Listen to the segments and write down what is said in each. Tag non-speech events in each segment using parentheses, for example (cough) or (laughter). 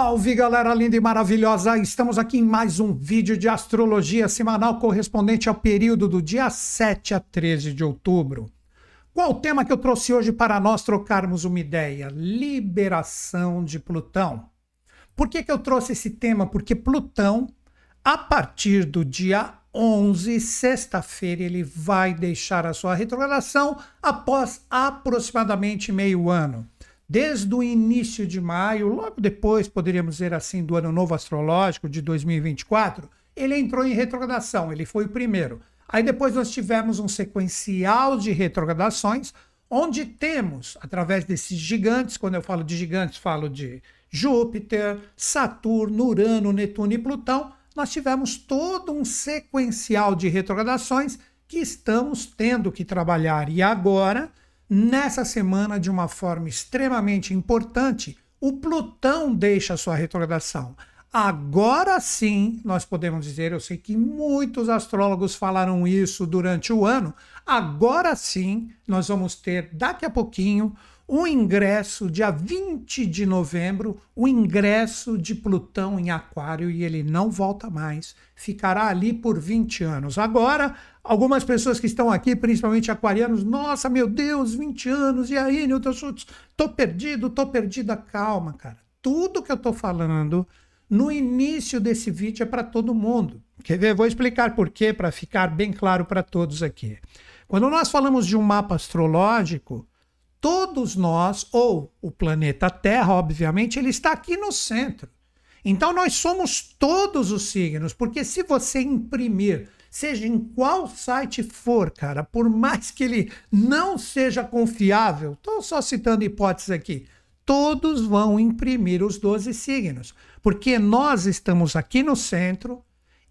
Salve galera linda e maravilhosa! Estamos aqui em mais um vídeo de astrologia semanal correspondente ao período do dia 7 a 13 de outubro. Qual o tema que eu trouxe hoje para nós trocarmos uma ideia? Liberação de Plutão. Por que, que eu trouxe esse tema? Porque Plutão, a partir do dia 11, sexta-feira, ele vai deixar a sua retrogradação após aproximadamente meio ano desde o início de maio, logo depois, poderíamos dizer assim, do ano novo astrológico de 2024, ele entrou em retrogradação, ele foi o primeiro. Aí depois nós tivemos um sequencial de retrogradações, onde temos, através desses gigantes, quando eu falo de gigantes, falo de Júpiter, Saturno, Urano, Netuno e Plutão, nós tivemos todo um sequencial de retrogradações que estamos tendo que trabalhar. E agora Nessa semana, de uma forma extremamente importante, o Plutão deixa sua retrogradação. Agora sim, nós podemos dizer, eu sei que muitos astrólogos falaram isso durante o ano, agora sim nós vamos ter daqui a pouquinho o ingresso, dia 20 de novembro, o ingresso de Plutão em Aquário e ele não volta mais, ficará ali por 20 anos. Agora, algumas pessoas que estão aqui, principalmente aquarianos, nossa, meu Deus, 20 anos, e aí, Newton Schultz, tô perdido, tô perdida. Calma, cara. Tudo que eu tô falando no início desse vídeo é para todo mundo. Quer ver? Vou explicar por quê, para ficar bem claro para todos aqui. Quando nós falamos de um mapa astrológico, todos nós, ou o planeta Terra, obviamente, ele está aqui no centro. Então nós somos todos os signos, porque se você imprimir, seja em qual site for, cara, por mais que ele não seja confiável, estou só citando hipóteses aqui, todos vão imprimir os 12 signos, porque nós estamos aqui no centro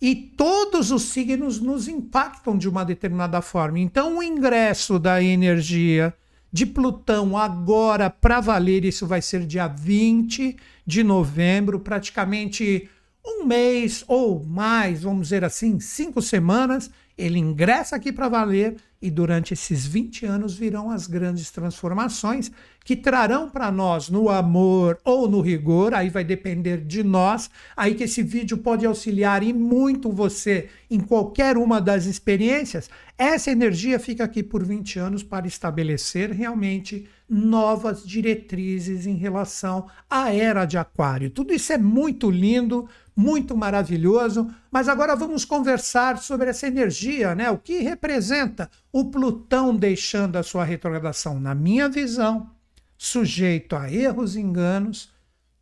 e todos os signos nos impactam de uma determinada forma. Então o ingresso da energia de Plutão agora para valer, isso vai ser dia 20 de novembro, praticamente um mês ou mais, vamos dizer assim, cinco semanas, ele ingressa aqui para valer e durante esses 20 anos virão as grandes transformações que trarão para nós no amor ou no rigor, aí vai depender de nós, aí que esse vídeo pode auxiliar e muito você em qualquer uma das experiências. Essa energia fica aqui por 20 anos para estabelecer realmente novas diretrizes em relação à era de Aquário. Tudo isso é muito lindo, muito maravilhoso, mas agora vamos conversar sobre essa energia, né? O que representa o Plutão deixando a sua retrogradação, na minha visão, sujeito a erros e enganos.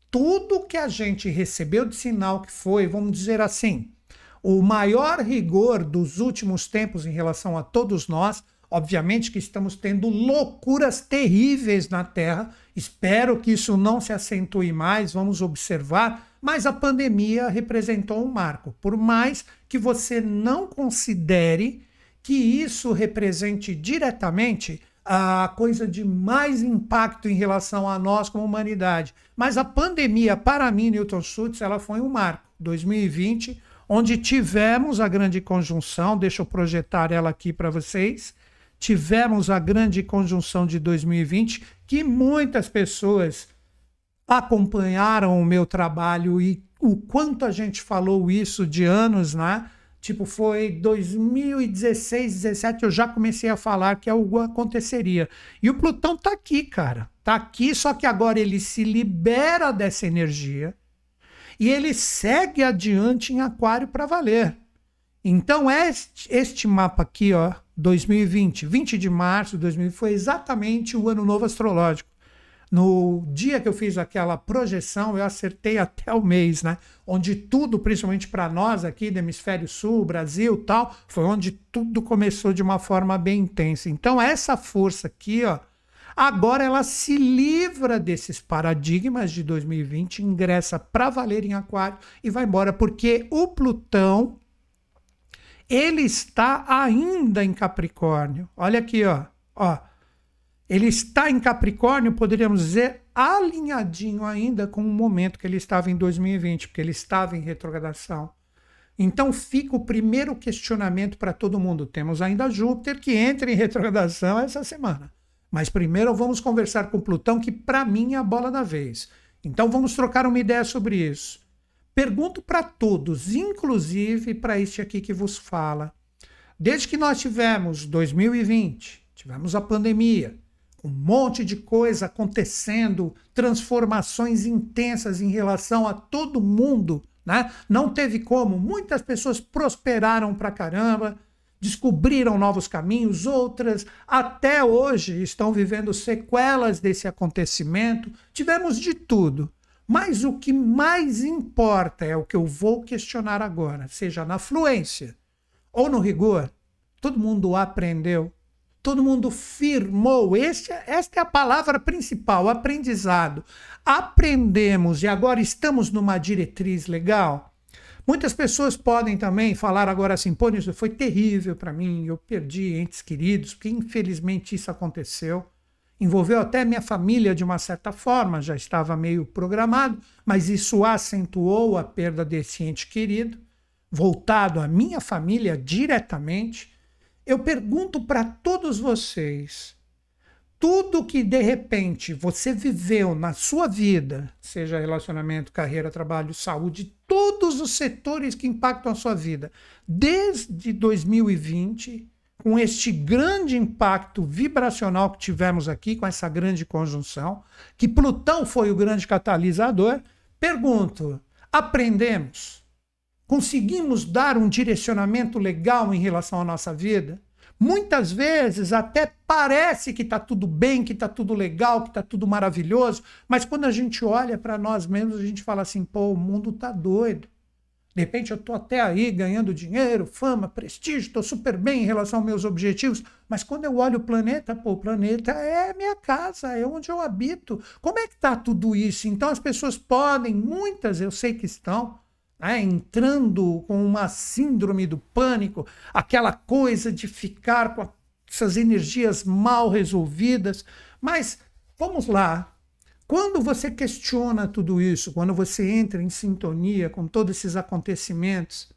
Tudo que a gente recebeu de sinal que foi, vamos dizer assim, o maior rigor dos últimos tempos em relação a todos nós, obviamente que estamos tendo loucuras terríveis na Terra. Espero que isso não se acentue mais, vamos observar mas a pandemia representou um marco. Por mais que você não considere que isso represente diretamente a coisa de mais impacto em relação a nós como humanidade. Mas a pandemia, para mim, Newton Schultz, ela foi um marco. 2020, onde tivemos a grande conjunção, deixa eu projetar ela aqui para vocês. Tivemos a grande conjunção de 2020, que muitas pessoas acompanharam o meu trabalho e o quanto a gente falou isso de anos, né? Tipo, foi 2016, 17, eu já comecei a falar que algo aconteceria. E o Plutão tá aqui, cara. Tá aqui, só que agora ele se libera dessa energia e ele segue adiante em Aquário para valer. Então, este, este mapa aqui, ó, 2020, 20 de março de 2020, foi exatamente o ano novo astrológico. No dia que eu fiz aquela projeção, eu acertei até o mês, né? Onde tudo, principalmente para nós aqui do hemisfério sul, Brasil, tal, foi onde tudo começou de uma forma bem intensa. Então essa força aqui, ó, agora ela se livra desses paradigmas de 2020, ingressa para valer em Aquário e vai embora porque o Plutão ele está ainda em Capricórnio. Olha aqui, ó, ó ele está em Capricórnio, poderíamos dizer, alinhadinho ainda com o momento que ele estava em 2020, porque ele estava em retrogradação. Então fica o primeiro questionamento para todo mundo. Temos ainda Júpiter que entra em retrogradação essa semana. Mas primeiro vamos conversar com Plutão, que para mim é a bola da vez. Então vamos trocar uma ideia sobre isso. Pergunto para todos, inclusive para este aqui que vos fala. Desde que nós tivemos 2020, tivemos a pandemia, um monte de coisa acontecendo, transformações intensas em relação a todo mundo, né? Não teve como, muitas pessoas prosperaram pra caramba, descobriram novos caminhos, outras até hoje estão vivendo sequelas desse acontecimento. Tivemos de tudo. Mas o que mais importa é o que eu vou questionar agora, seja na fluência ou no rigor. Todo mundo aprendeu, todo mundo firmou. Este, esta é a palavra principal: aprendizado. Aprendemos e agora estamos numa diretriz legal. Muitas pessoas podem também falar agora assim, pô, isso foi terrível para mim, eu perdi entes queridos, porque infelizmente isso aconteceu. Envolveu até minha família de uma certa forma, já estava meio programado, mas isso acentuou a perda desse ente querido, voltado à minha família diretamente. Eu pergunto para todos vocês, tudo que de repente você viveu na sua vida, seja relacionamento, carreira, trabalho, saúde, todos os setores que impactam a sua vida, desde 2020, com este grande impacto vibracional que tivemos aqui, com essa grande conjunção, que Plutão foi o grande catalisador, pergunto: aprendemos? Conseguimos dar um direcionamento legal em relação à nossa vida? Muitas vezes até parece que está tudo bem, que está tudo legal, que está tudo maravilhoso, mas quando a gente olha para nós mesmos, a gente fala assim: pô, o mundo está doido. De repente eu estou até aí ganhando dinheiro, fama, prestígio, estou super bem em relação aos meus objetivos, mas quando eu olho o planeta, pô, o planeta é minha casa, é onde eu habito. Como é que está tudo isso? Então as pessoas podem, muitas eu sei que estão, né, entrando com uma síndrome do pânico, aquela coisa de ficar com essas energias mal resolvidas. Mas vamos lá. Quando você questiona tudo isso, quando você entra em sintonia com todos esses acontecimentos,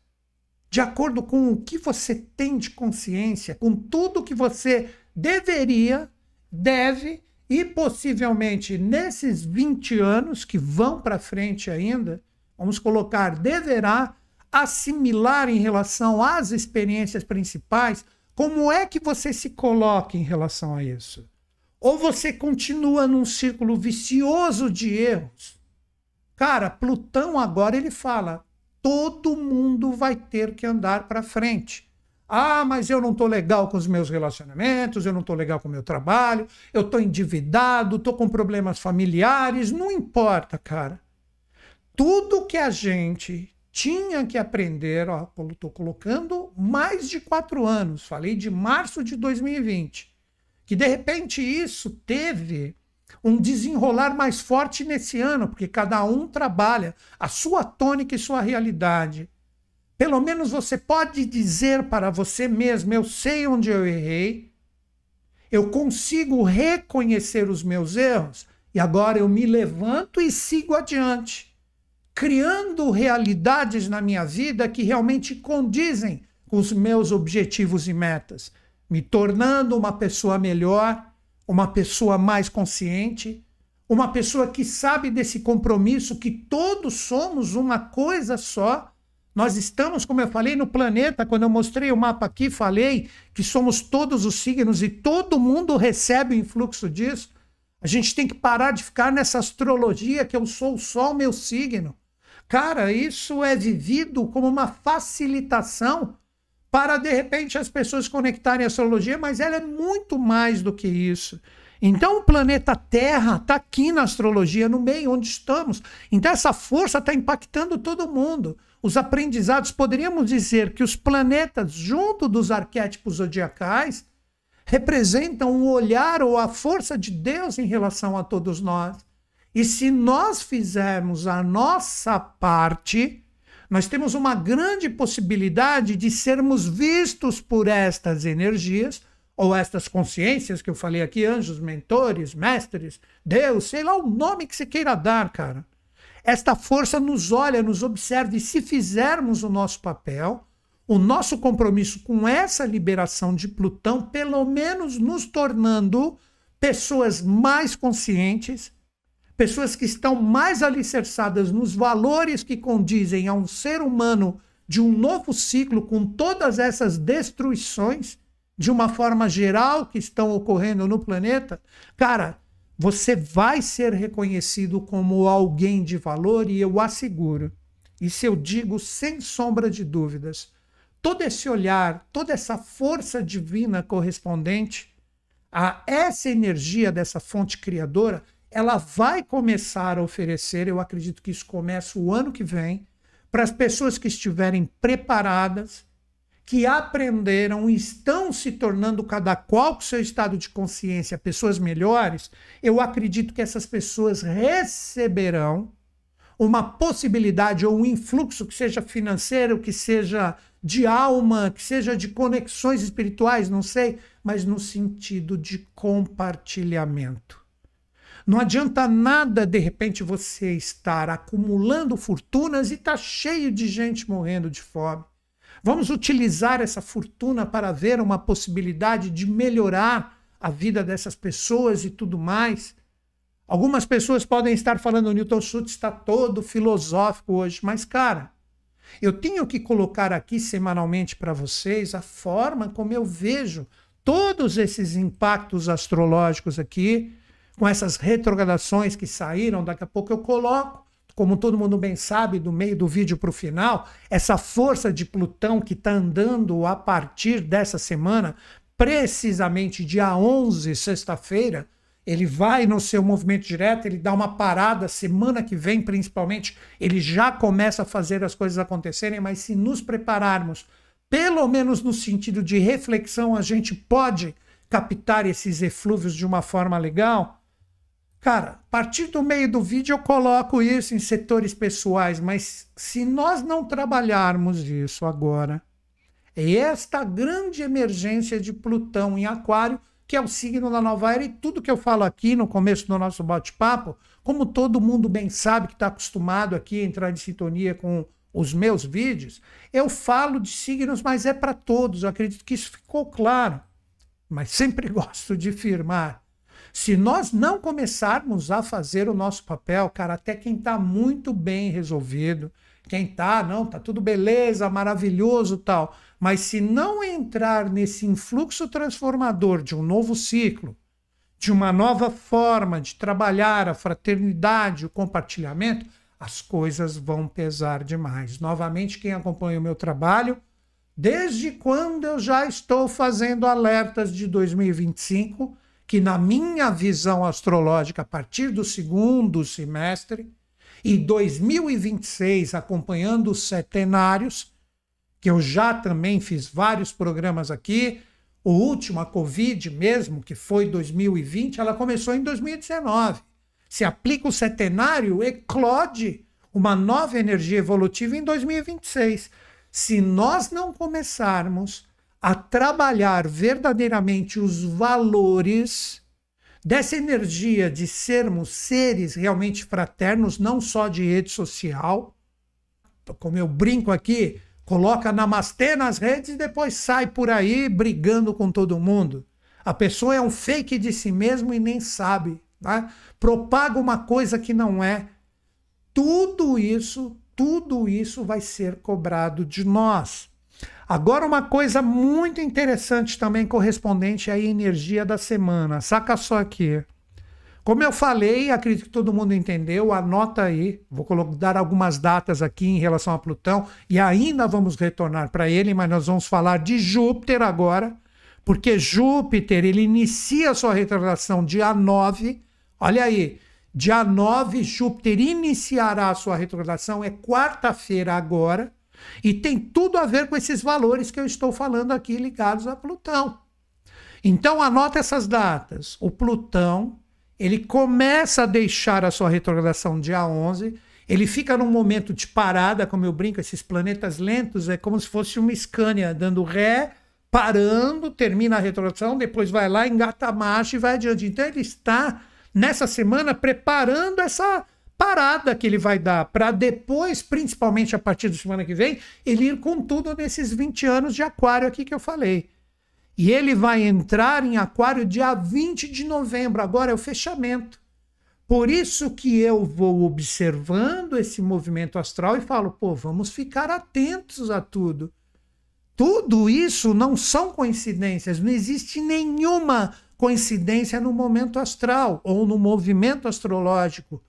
de acordo com o que você tem de consciência, com tudo que você deveria, deve e possivelmente nesses 20 anos que vão para frente ainda, vamos colocar, deverá assimilar em relação às experiências principais, como é que você se coloca em relação a isso? Ou você continua num círculo vicioso de erros? Cara, Plutão agora ele fala: todo mundo vai ter que andar para frente. Ah, mas eu não estou legal com os meus relacionamentos, eu não estou legal com o meu trabalho, eu estou endividado, estou com problemas familiares. Não importa, cara tudo que a gente tinha que aprender, ó, estou colocando mais de quatro anos, falei de março de 2020, que de repente isso teve um desenrolar mais forte nesse ano, porque cada um trabalha a sua tônica e sua realidade. Pelo menos você pode dizer para você mesmo: eu sei onde eu errei, eu consigo reconhecer os meus erros e agora eu me levanto e sigo adiante criando realidades na minha vida que realmente condizem com os meus objetivos e metas, me tornando uma pessoa melhor, uma pessoa mais consciente, uma pessoa que sabe desse compromisso que todos somos uma coisa só. Nós estamos, como eu falei, no planeta. Quando eu mostrei o mapa aqui, falei que somos todos os signos e todo mundo recebe o influxo disso. A gente tem que parar de ficar nessa astrologia que eu sou só o meu signo. Cara, isso é vivido como uma facilitação para, de repente, as pessoas conectarem a astrologia, mas ela é muito mais do que isso. Então, o planeta Terra está aqui na astrologia, no meio onde estamos. Então, essa força está impactando todo mundo. Os aprendizados, poderíamos dizer que os planetas, junto dos arquétipos zodiacais, representam o olhar ou a força de Deus em relação a todos nós. E se nós fizermos a nossa parte, nós temos uma grande possibilidade de sermos vistos por estas energias ou estas consciências que eu falei aqui, anjos, mentores, mestres, Deus, sei lá o nome que você queira dar, cara. Esta força nos olha, nos observa e se fizermos o nosso papel, o nosso compromisso com essa liberação de Plutão, pelo menos nos tornando pessoas mais conscientes, pessoas que estão mais alicerçadas nos valores que condizem a um ser humano de um novo ciclo com todas essas destruições de uma forma geral que estão ocorrendo no planeta, cara, você vai ser reconhecido como alguém de valor e eu asseguro, isso eu digo sem sombra de dúvidas, todo esse olhar, toda essa força divina correspondente a essa energia dessa fonte criadora, ela vai começar a oferecer, eu acredito que isso começa o ano que vem, para as pessoas que estiverem preparadas, que aprenderam estão se tornando, cada qual com seu estado de consciência, pessoas melhores, eu acredito que essas pessoas receberão uma possibilidade ou um influxo que seja financeiro, que seja de alma, que seja de conexões espirituais, não sei, mas no sentido de compartilhamento. Não adianta nada, de repente, você estar acumulando fortunas e tá cheio de gente morrendo de fome. Vamos utilizar essa fortuna para ver uma possibilidade de melhorar a vida dessas pessoas e tudo mais. Algumas pessoas podem estar falando, Newton Schultz está todo filosófico hoje, mas, cara, eu tenho que colocar aqui semanalmente para vocês a forma como eu vejo todos esses impactos astrológicos aqui, com essas retrogradações que saíram, daqui a pouco eu coloco como todo mundo bem sabe, do meio do vídeo para o final, essa força de Plutão que está andando a partir dessa semana, precisamente dia 11, sexta-feira, ele vai no seu movimento direto, ele dá uma parada, semana que vem principalmente, ele já começa a fazer as coisas acontecerem, mas se nos prepararmos, pelo menos no sentido de reflexão, a gente pode captar esses eflúvios de uma forma legal Cara, a partir do meio do vídeo eu coloco isso em setores pessoais, mas se nós não trabalharmos isso agora, é esta grande emergência de Plutão em Aquário, que é o signo da nova era, e tudo que eu falo aqui no começo do nosso bate-papo, como todo mundo bem sabe que está acostumado aqui a entrar em sintonia com os meus vídeos, eu falo de signos, mas é para todos. Eu acredito que isso ficou claro. Mas sempre (laughs) gosto de firmar se nós não começarmos a fazer o nosso papel, cara, até quem está muito bem resolvido, quem tá, não, tá tudo beleza, maravilhoso tal, mas se não entrar nesse influxo transformador de um novo ciclo, de uma nova forma de trabalhar a fraternidade, o compartilhamento, as coisas vão pesar demais. Novamente, quem acompanha o meu trabalho, desde quando eu já estou fazendo alertas de 2025, que, na minha visão astrológica, a partir do segundo semestre, e 2026, acompanhando os setenários, que eu já também fiz vários programas aqui, o último, a Covid mesmo, que foi 2020, ela começou em 2019. Se aplica o setenário, eclode uma nova energia evolutiva em 2026. Se nós não começarmos a trabalhar verdadeiramente os valores dessa energia de sermos seres realmente fraternos, não só de rede social. Como eu brinco aqui, coloca namastê nas redes e depois sai por aí brigando com todo mundo. A pessoa é um fake de si mesmo e nem sabe. Tá? Propaga uma coisa que não é. Tudo isso, tudo isso vai ser cobrado de nós. Agora, uma coisa muito interessante também correspondente à energia da semana. Saca só aqui. Como eu falei, acredito que todo mundo entendeu, anota aí. Vou dar algumas datas aqui em relação a Plutão e ainda vamos retornar para ele, mas nós vamos falar de Júpiter agora, porque Júpiter ele inicia sua retrogradação dia 9. Olha aí, dia 9, Júpiter iniciará a sua retrogradação, é quarta-feira agora. E tem tudo a ver com esses valores que eu estou falando aqui ligados a Plutão. Então anota essas datas. O Plutão, ele começa a deixar a sua retrogradação dia 11, ele fica num momento de parada, como eu brinco, esses planetas lentos, é como se fosse uma Scania dando ré, parando, termina a retrogradação, depois vai lá, engata a marcha e vai adiante. Então ele está nessa semana preparando essa parada que ele vai dar para depois, principalmente a partir da semana que vem, ele ir com tudo nesses 20 anos de aquário aqui que eu falei. E ele vai entrar em aquário dia 20 de novembro, agora é o fechamento. Por isso que eu vou observando esse movimento astral e falo, pô, vamos ficar atentos a tudo. Tudo isso não são coincidências, não existe nenhuma coincidência no momento astral ou no movimento astrológico.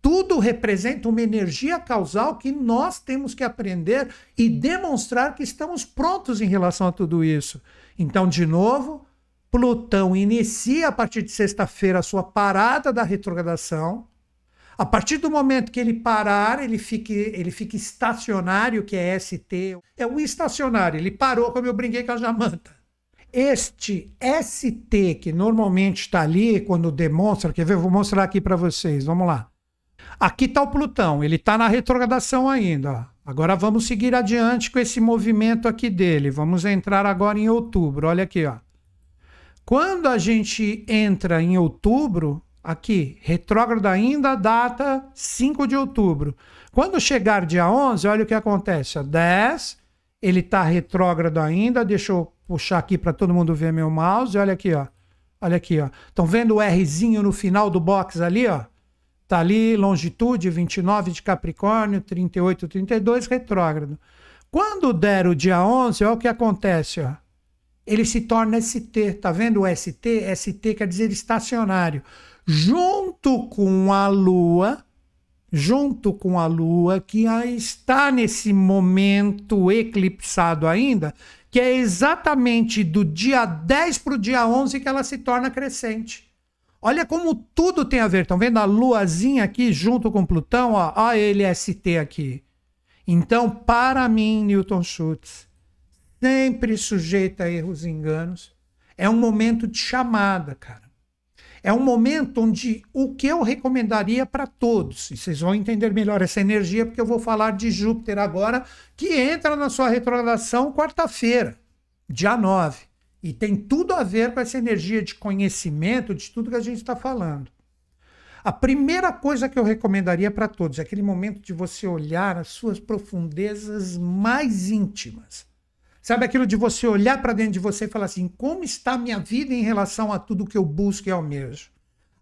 Tudo representa uma energia causal que nós temos que aprender e demonstrar que estamos prontos em relação a tudo isso. Então, de novo, Plutão inicia a partir de sexta-feira a sua parada da retrogradação. A partir do momento que ele parar, ele fica, ele fica estacionário, que é ST. É o estacionário, ele parou, como eu brinquei com a Jamanta. Este ST, que normalmente está ali quando demonstra, quer ver? Eu vou mostrar aqui para vocês, vamos lá. Aqui está o Plutão, ele está na retrogradação ainda. Ó. Agora vamos seguir adiante com esse movimento aqui dele. Vamos entrar agora em outubro. Olha aqui, ó. Quando a gente entra em outubro, aqui, retrógrado ainda, data 5 de outubro. Quando chegar dia 11, olha o que acontece. 10, ele está retrógrado ainda. Deixa eu puxar aqui para todo mundo ver meu mouse. Olha aqui, ó. Olha aqui, ó. Estão vendo o Rzinho no final do box ali, ó? Tá ali, longitude 29 de Capricórnio, 38, 32, retrógrado. Quando der o dia 11, olha o que acontece, ó ele se torna ST. Tá vendo o ST? ST quer dizer estacionário. Junto com a Lua, junto com a Lua, que está nesse momento eclipsado ainda, que é exatamente do dia 10 para o dia 11 que ela se torna crescente. Olha como tudo tem a ver. Estão vendo a luazinha aqui junto com Plutão? Ó, ó ele ST aqui. Então, para mim, Newton Schultz, sempre sujeita a erros e enganos. É um momento de chamada, cara. É um momento onde o que eu recomendaria para todos, e vocês vão entender melhor essa energia, porque eu vou falar de Júpiter agora, que entra na sua retrogradação quarta-feira, dia 9. E tem tudo a ver com essa energia de conhecimento, de tudo que a gente está falando. A primeira coisa que eu recomendaria para todos é aquele momento de você olhar as suas profundezas mais íntimas Sabe aquilo de você olhar para dentro de você e falar assim: como está a minha vida em relação a tudo que eu busco e almejo?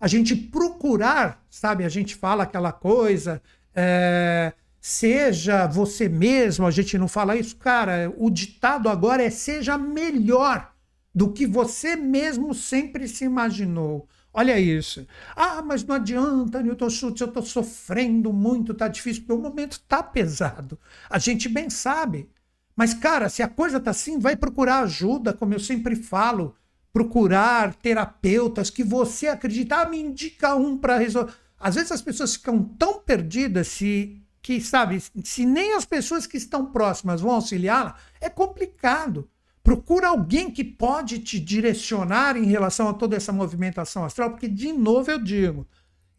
A gente procurar, sabe? A gente fala aquela coisa, é, seja você mesmo, a gente não fala isso. Cara, o ditado agora é: seja melhor do que você mesmo sempre se imaginou. Olha isso. Ah, mas não adianta, Newton Schultz, eu estou sofrendo muito, tá difícil, porque o momento tá pesado. A gente bem sabe. Mas, cara, se a coisa tá assim, vai procurar ajuda, como eu sempre falo. Procurar terapeutas que você acredita. Ah, me indica um para resolver. Às vezes as pessoas ficam tão perdidas se que, sabe, se nem as pessoas que estão próximas vão auxiliá-la, é complicado. Procura alguém que pode te direcionar em relação a toda essa movimentação astral, porque, de novo, eu digo,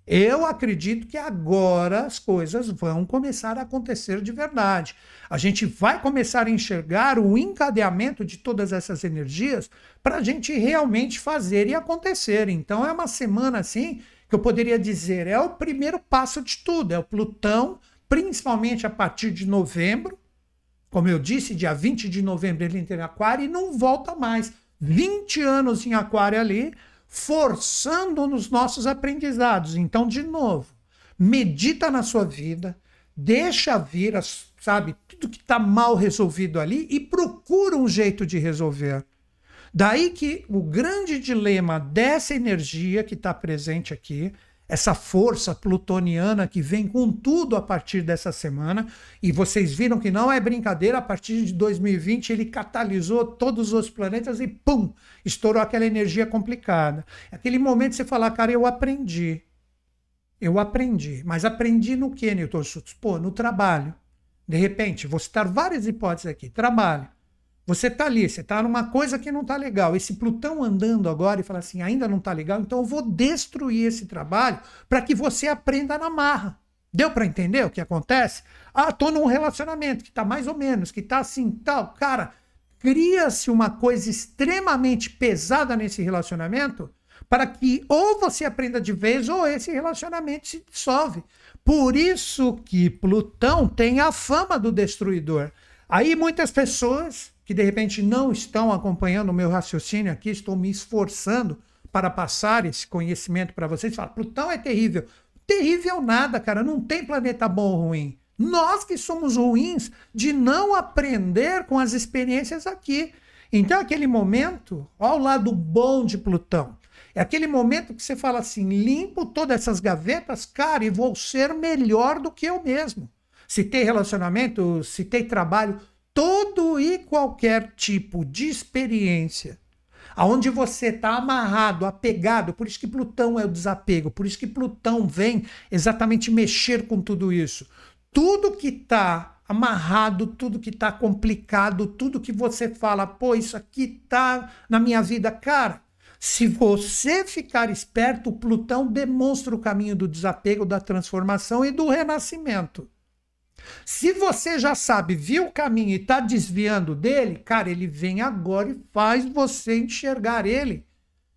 eu acredito que agora as coisas vão começar a acontecer de verdade. A gente vai começar a enxergar o encadeamento de todas essas energias para a gente realmente fazer e acontecer. Então é uma semana assim que eu poderia dizer é o primeiro passo de tudo. É o Plutão, principalmente a partir de novembro. Como eu disse, dia 20 de novembro ele entra em Aquário e não volta mais. 20 anos em Aquário ali forçando nos nossos aprendizados. Então, de novo, medita na sua vida, deixa vir, sabe, tudo que está mal resolvido ali e procura um jeito de resolver. Daí que o grande dilema dessa energia que está presente aqui essa força plutoniana que vem com tudo a partir dessa semana. E vocês viram que não é brincadeira, a partir de 2020 ele catalisou todos os planetas e pum, estourou aquela energia complicada. Aquele momento você falar, cara, eu aprendi. Eu aprendi. Mas aprendi no que, Newton Schultz? Pô, no trabalho. De repente, vou citar várias hipóteses aqui. Trabalho. Você está ali, você está numa coisa que não está legal. Esse Plutão andando agora e fala assim, ainda não está legal, então eu vou destruir esse trabalho para que você aprenda na marra. Deu para entender o que acontece? Ah, estou num relacionamento que está mais ou menos, que está assim, tal. Cara, cria-se uma coisa extremamente pesada nesse relacionamento para que ou você aprenda de vez ou esse relacionamento se dissolve. Por isso que Plutão tem a fama do destruidor. Aí muitas pessoas que de repente não estão acompanhando o meu raciocínio aqui, estou me esforçando para passar esse conhecimento para vocês. Fala, Plutão é terrível. terrível nada, cara. Não tem planeta bom ou ruim. Nós que somos ruins de não aprender com as experiências aqui. Então, aquele momento, olha o lado bom de Plutão. É aquele momento que você fala assim: limpo todas essas gavetas, cara, e vou ser melhor do que eu mesmo. Se tem relacionamento, se tem trabalho, todo e qualquer tipo de experiência aonde você está amarrado, apegado, por isso que Plutão é o desapego, por isso que Plutão vem exatamente mexer com tudo isso. Tudo que está amarrado, tudo que está complicado, tudo que você fala, pô, isso aqui tá na minha vida, cara. Se você ficar esperto, Plutão demonstra o caminho do desapego, da transformação e do renascimento. Se você já sabe, viu o caminho e está desviando dele, cara, ele vem agora e faz você enxergar ele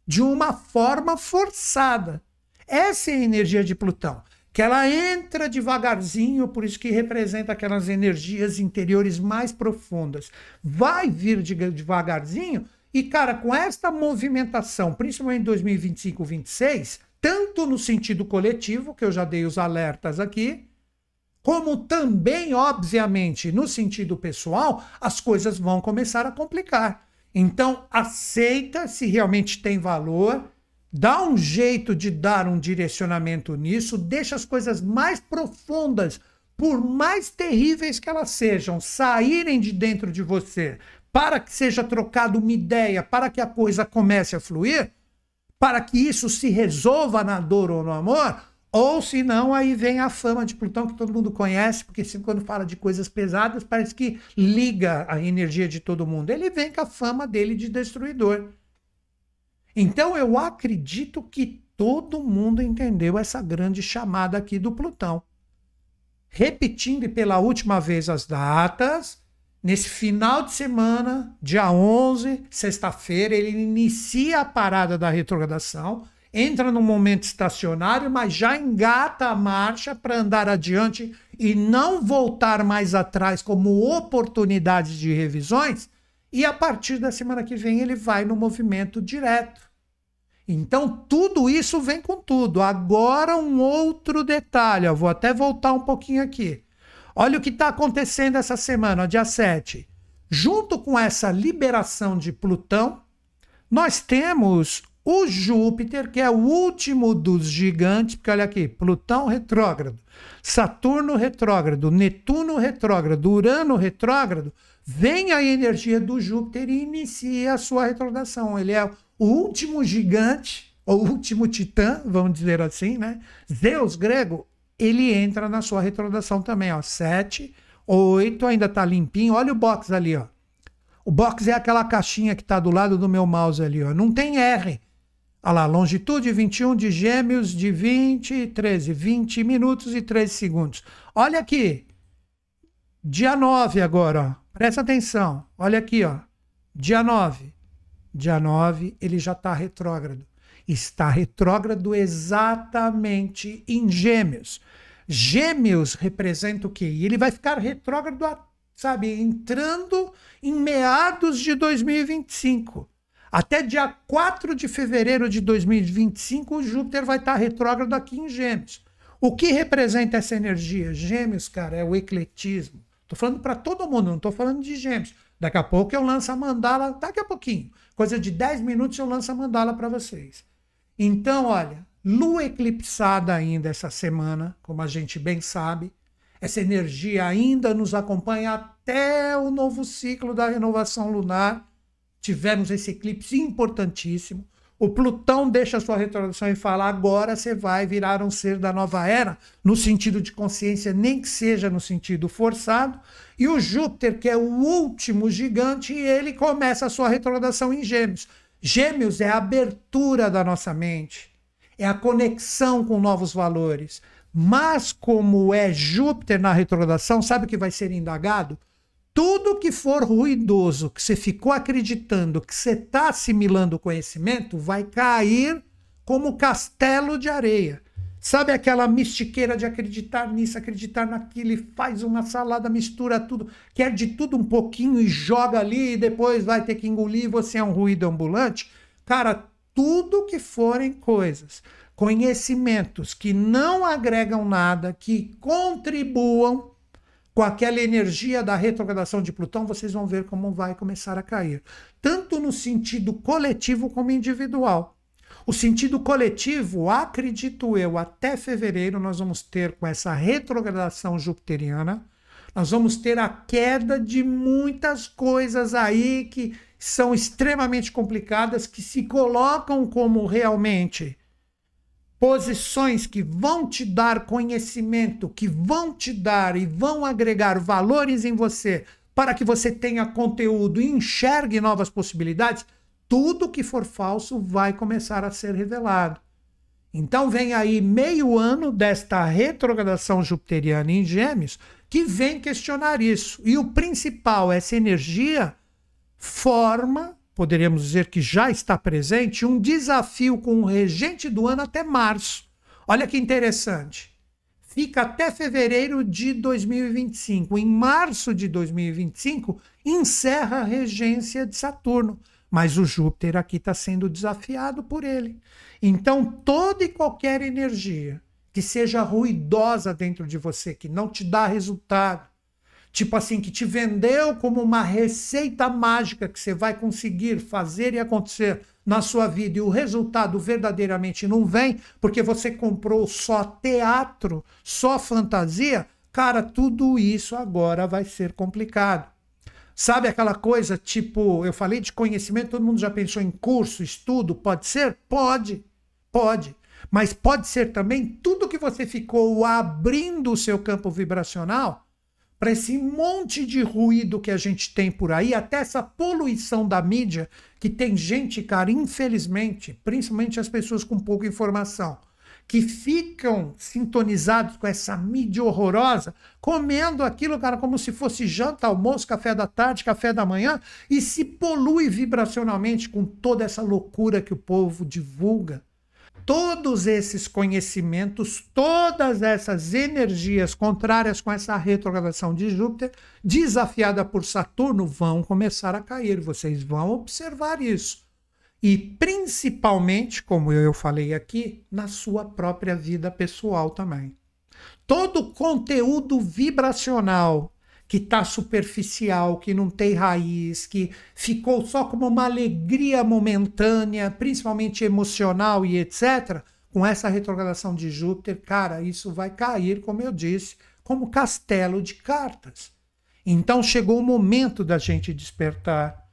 de uma forma forçada. Essa é a energia de Plutão, que ela entra devagarzinho, por isso que representa aquelas energias interiores mais profundas. Vai vir devagarzinho e, cara, com esta movimentação, principalmente em 2025, 2026, tanto no sentido coletivo, que eu já dei os alertas aqui, como também, obviamente, no sentido pessoal, as coisas vão começar a complicar. Então, aceita se realmente tem valor, dá um jeito de dar um direcionamento nisso, deixa as coisas mais profundas, por mais terríveis que elas sejam, saírem de dentro de você, para que seja trocada uma ideia, para que a coisa comece a fluir, para que isso se resolva na dor ou no amor, ou se não, aí vem a fama de Plutão que todo mundo conhece, porque sempre quando fala de coisas pesadas, parece que liga a energia de todo mundo. Ele vem com a fama dele de destruidor. Então eu acredito que todo mundo entendeu essa grande chamada aqui do Plutão. Repetindo pela última vez as datas, nesse final de semana, dia 11, sexta-feira, ele inicia a parada da retrogradação entra num momento estacionário, mas já engata a marcha para andar adiante e não voltar mais atrás como oportunidade de revisões. E a partir da semana que vem ele vai no movimento direto. Então tudo isso vem com tudo. Agora um outro detalhe, eu vou até voltar um pouquinho aqui. Olha o que está acontecendo essa semana, dia 7. Junto com essa liberação de Plutão, nós temos o Júpiter, que é o último dos gigantes, porque olha aqui, Plutão retrógrado, Saturno retrógrado, Netuno retrógrado, Urano retrógrado, vem a energia do Júpiter e inicia a sua retrogradação. Ele é o último gigante, o último titã, vamos dizer assim, né? Zeus grego, ele entra na sua retrogradação também, ó. Sete, oito, ainda tá limpinho. Olha o box ali, ó. O box é aquela caixinha que está do lado do meu mouse ali, ó. Não tem R. Olha lá, longitude 21 de gêmeos de 20 e 13, 20 minutos e 13 segundos. Olha aqui, dia 9 agora, ó. presta atenção, olha aqui, ó. dia 9. Dia 9 ele já está retrógrado. Está retrógrado exatamente em gêmeos. Gêmeos representa o quê? Ele vai ficar retrógrado, sabe, entrando em meados de 2025. Até dia 4 de fevereiro de 2025, o Júpiter vai estar retrógrado aqui em Gêmeos. O que representa essa energia? Gêmeos, cara, é o ecletismo. Estou falando para todo mundo, não estou falando de Gêmeos. Daqui a pouco eu lanço a mandala, daqui a pouquinho. Coisa de 10 minutos eu lanço a mandala para vocês. Então, olha, lua eclipsada ainda essa semana, como a gente bem sabe. Essa energia ainda nos acompanha até o novo ciclo da renovação lunar tivemos esse eclipse importantíssimo. O Plutão deixa a sua retrogradação e fala: agora você vai virar um ser da nova era, no sentido de consciência, nem que seja no sentido forçado. E o Júpiter, que é o último gigante, ele começa a sua retrogradação em Gêmeos. Gêmeos é a abertura da nossa mente, é a conexão com novos valores. Mas, como é Júpiter na retrogradação, sabe o que vai ser indagado? Tudo que for ruidoso, que você ficou acreditando, que você está assimilando o conhecimento, vai cair como castelo de areia. Sabe aquela mistiqueira de acreditar nisso, acreditar naquilo, e faz uma salada, mistura tudo, quer de tudo um pouquinho e joga ali e depois vai ter que engolir, você é um ruído ambulante? Cara, tudo que forem coisas conhecimentos que não agregam nada, que contribuam com aquela energia da retrogradação de Plutão, vocês vão ver como vai começar a cair, tanto no sentido coletivo como individual. O sentido coletivo, acredito eu, até fevereiro nós vamos ter com essa retrogradação jupiteriana, nós vamos ter a queda de muitas coisas aí que são extremamente complicadas, que se colocam como realmente posições que vão te dar conhecimento, que vão te dar e vão agregar valores em você para que você tenha conteúdo e enxergue novas possibilidades, tudo que for falso vai começar a ser revelado. Então vem aí meio ano desta retrogradação jupiteriana em Gêmeos que vem questionar isso. E o principal, essa energia forma poderíamos dizer que já está presente, um desafio com o regente do ano até março. Olha que interessante. Fica até fevereiro de 2025. Em março de 2025, encerra a regência de Saturno. Mas o Júpiter aqui está sendo desafiado por ele. Então, toda e qualquer energia que seja ruidosa dentro de você, que não te dá resultado, tipo assim, que te vendeu como uma receita mágica que você vai conseguir fazer e acontecer na sua vida e o resultado verdadeiramente não vem porque você comprou só teatro, só fantasia, cara, tudo isso agora vai ser complicado. Sabe aquela coisa tipo, eu falei de conhecimento, todo mundo já pensou em curso, estudo, pode ser? Pode, pode. Mas pode ser também tudo que você ficou abrindo o seu campo vibracional para esse monte de ruído que a gente tem por aí, até essa poluição da mídia, que tem gente, cara, infelizmente, principalmente as pessoas com pouca informação, que ficam sintonizados com essa mídia horrorosa, comendo aquilo, cara, como se fosse janta, almoço, café da tarde, café da manhã, e se polui vibracionalmente com toda essa loucura que o povo divulga todos esses conhecimentos, todas essas energias contrárias com essa retrogradação de Júpiter, desafiada por Saturno, vão começar a cair. Vocês vão observar isso. E principalmente, como eu falei aqui, na sua própria vida pessoal também. Todo conteúdo vibracional que está superficial, que não tem raiz, que ficou só como uma alegria momentânea, principalmente emocional e etc., com essa retrogradação de Júpiter, cara, isso vai cair, como eu disse, como castelo de cartas. Então chegou o momento da gente despertar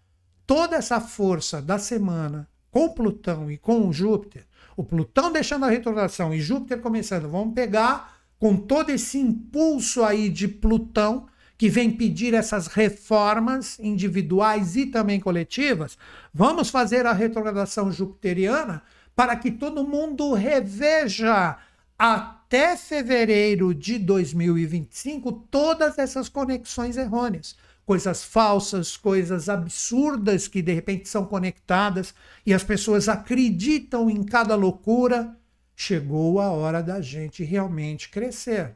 toda essa força da semana com Plutão e com Júpiter, o Plutão deixando a retrogradação e Júpiter começando. Vamos pegar com todo esse impulso aí de Plutão que vem pedir essas reformas individuais e também coletivas, vamos fazer a retrogradação jupiteriana para que todo mundo reveja até fevereiro de 2025 todas essas conexões errôneas. Coisas falsas, coisas absurdas que de repente são conectadas e as pessoas acreditam em cada loucura. Chegou a hora da gente realmente crescer.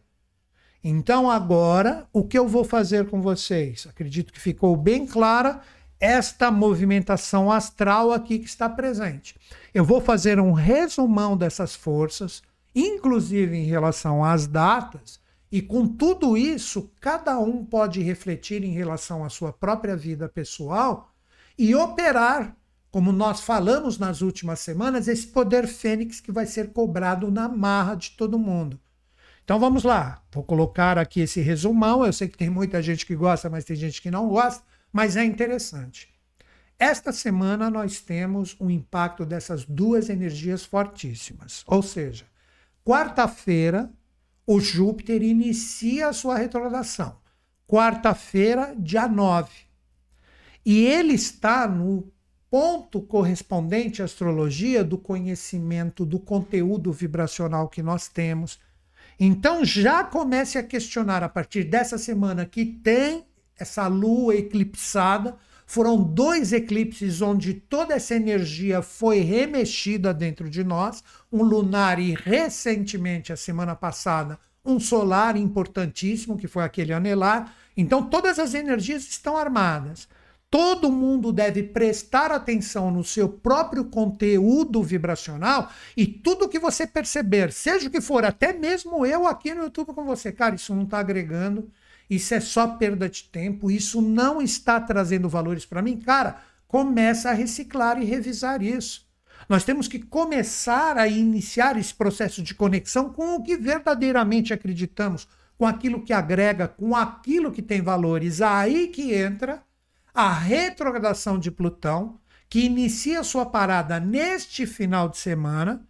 Então, agora, o que eu vou fazer com vocês? Acredito que ficou bem clara esta movimentação astral aqui que está presente. Eu vou fazer um resumão dessas forças, inclusive em relação às datas, e com tudo isso, cada um pode refletir em relação à sua própria vida pessoal e operar, como nós falamos nas últimas semanas, esse poder fênix que vai ser cobrado na marra de todo mundo. Então vamos lá, vou colocar aqui esse resumão. Eu sei que tem muita gente que gosta, mas tem gente que não gosta, mas é interessante. Esta semana nós temos um impacto dessas duas energias fortíssimas. Ou seja, quarta-feira o Júpiter inicia a sua retrogradação. Quarta-feira, dia 9. E ele está no ponto correspondente à astrologia do conhecimento do conteúdo vibracional que nós temos então já comece a questionar a partir dessa semana que tem essa lua eclipsada. Foram dois eclipses onde toda essa energia foi remexida dentro de nós, um lunar e recentemente a semana passada um solar importantíssimo que foi aquele anelar. Então todas as energias estão armadas. Todo mundo deve prestar atenção no seu próprio conteúdo vibracional e tudo que você perceber, seja o que for, até mesmo eu aqui no YouTube com você, cara, isso não está agregando, isso é só perda de tempo, isso não está trazendo valores para mim, cara, começa a reciclar e revisar isso. Nós temos que começar a iniciar esse processo de conexão com o que verdadeiramente acreditamos, com aquilo que agrega, com aquilo que tem valores. Aí que entra a retrogradação de Plutão, que inicia sua parada neste final de semana.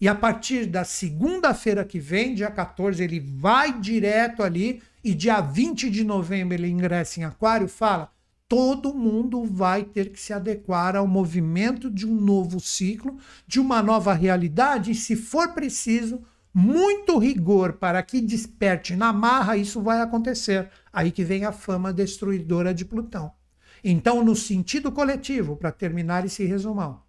E a partir da segunda-feira que vem, dia 14, ele vai direto ali. E dia 20 de novembro ele ingressa em Aquário. Fala: todo mundo vai ter que se adequar ao movimento de um novo ciclo, de uma nova realidade. E se for preciso, muito rigor para que desperte na marra, isso vai acontecer. Aí que vem a fama destruidora de Plutão. Então, no sentido coletivo, para terminar esse resumão,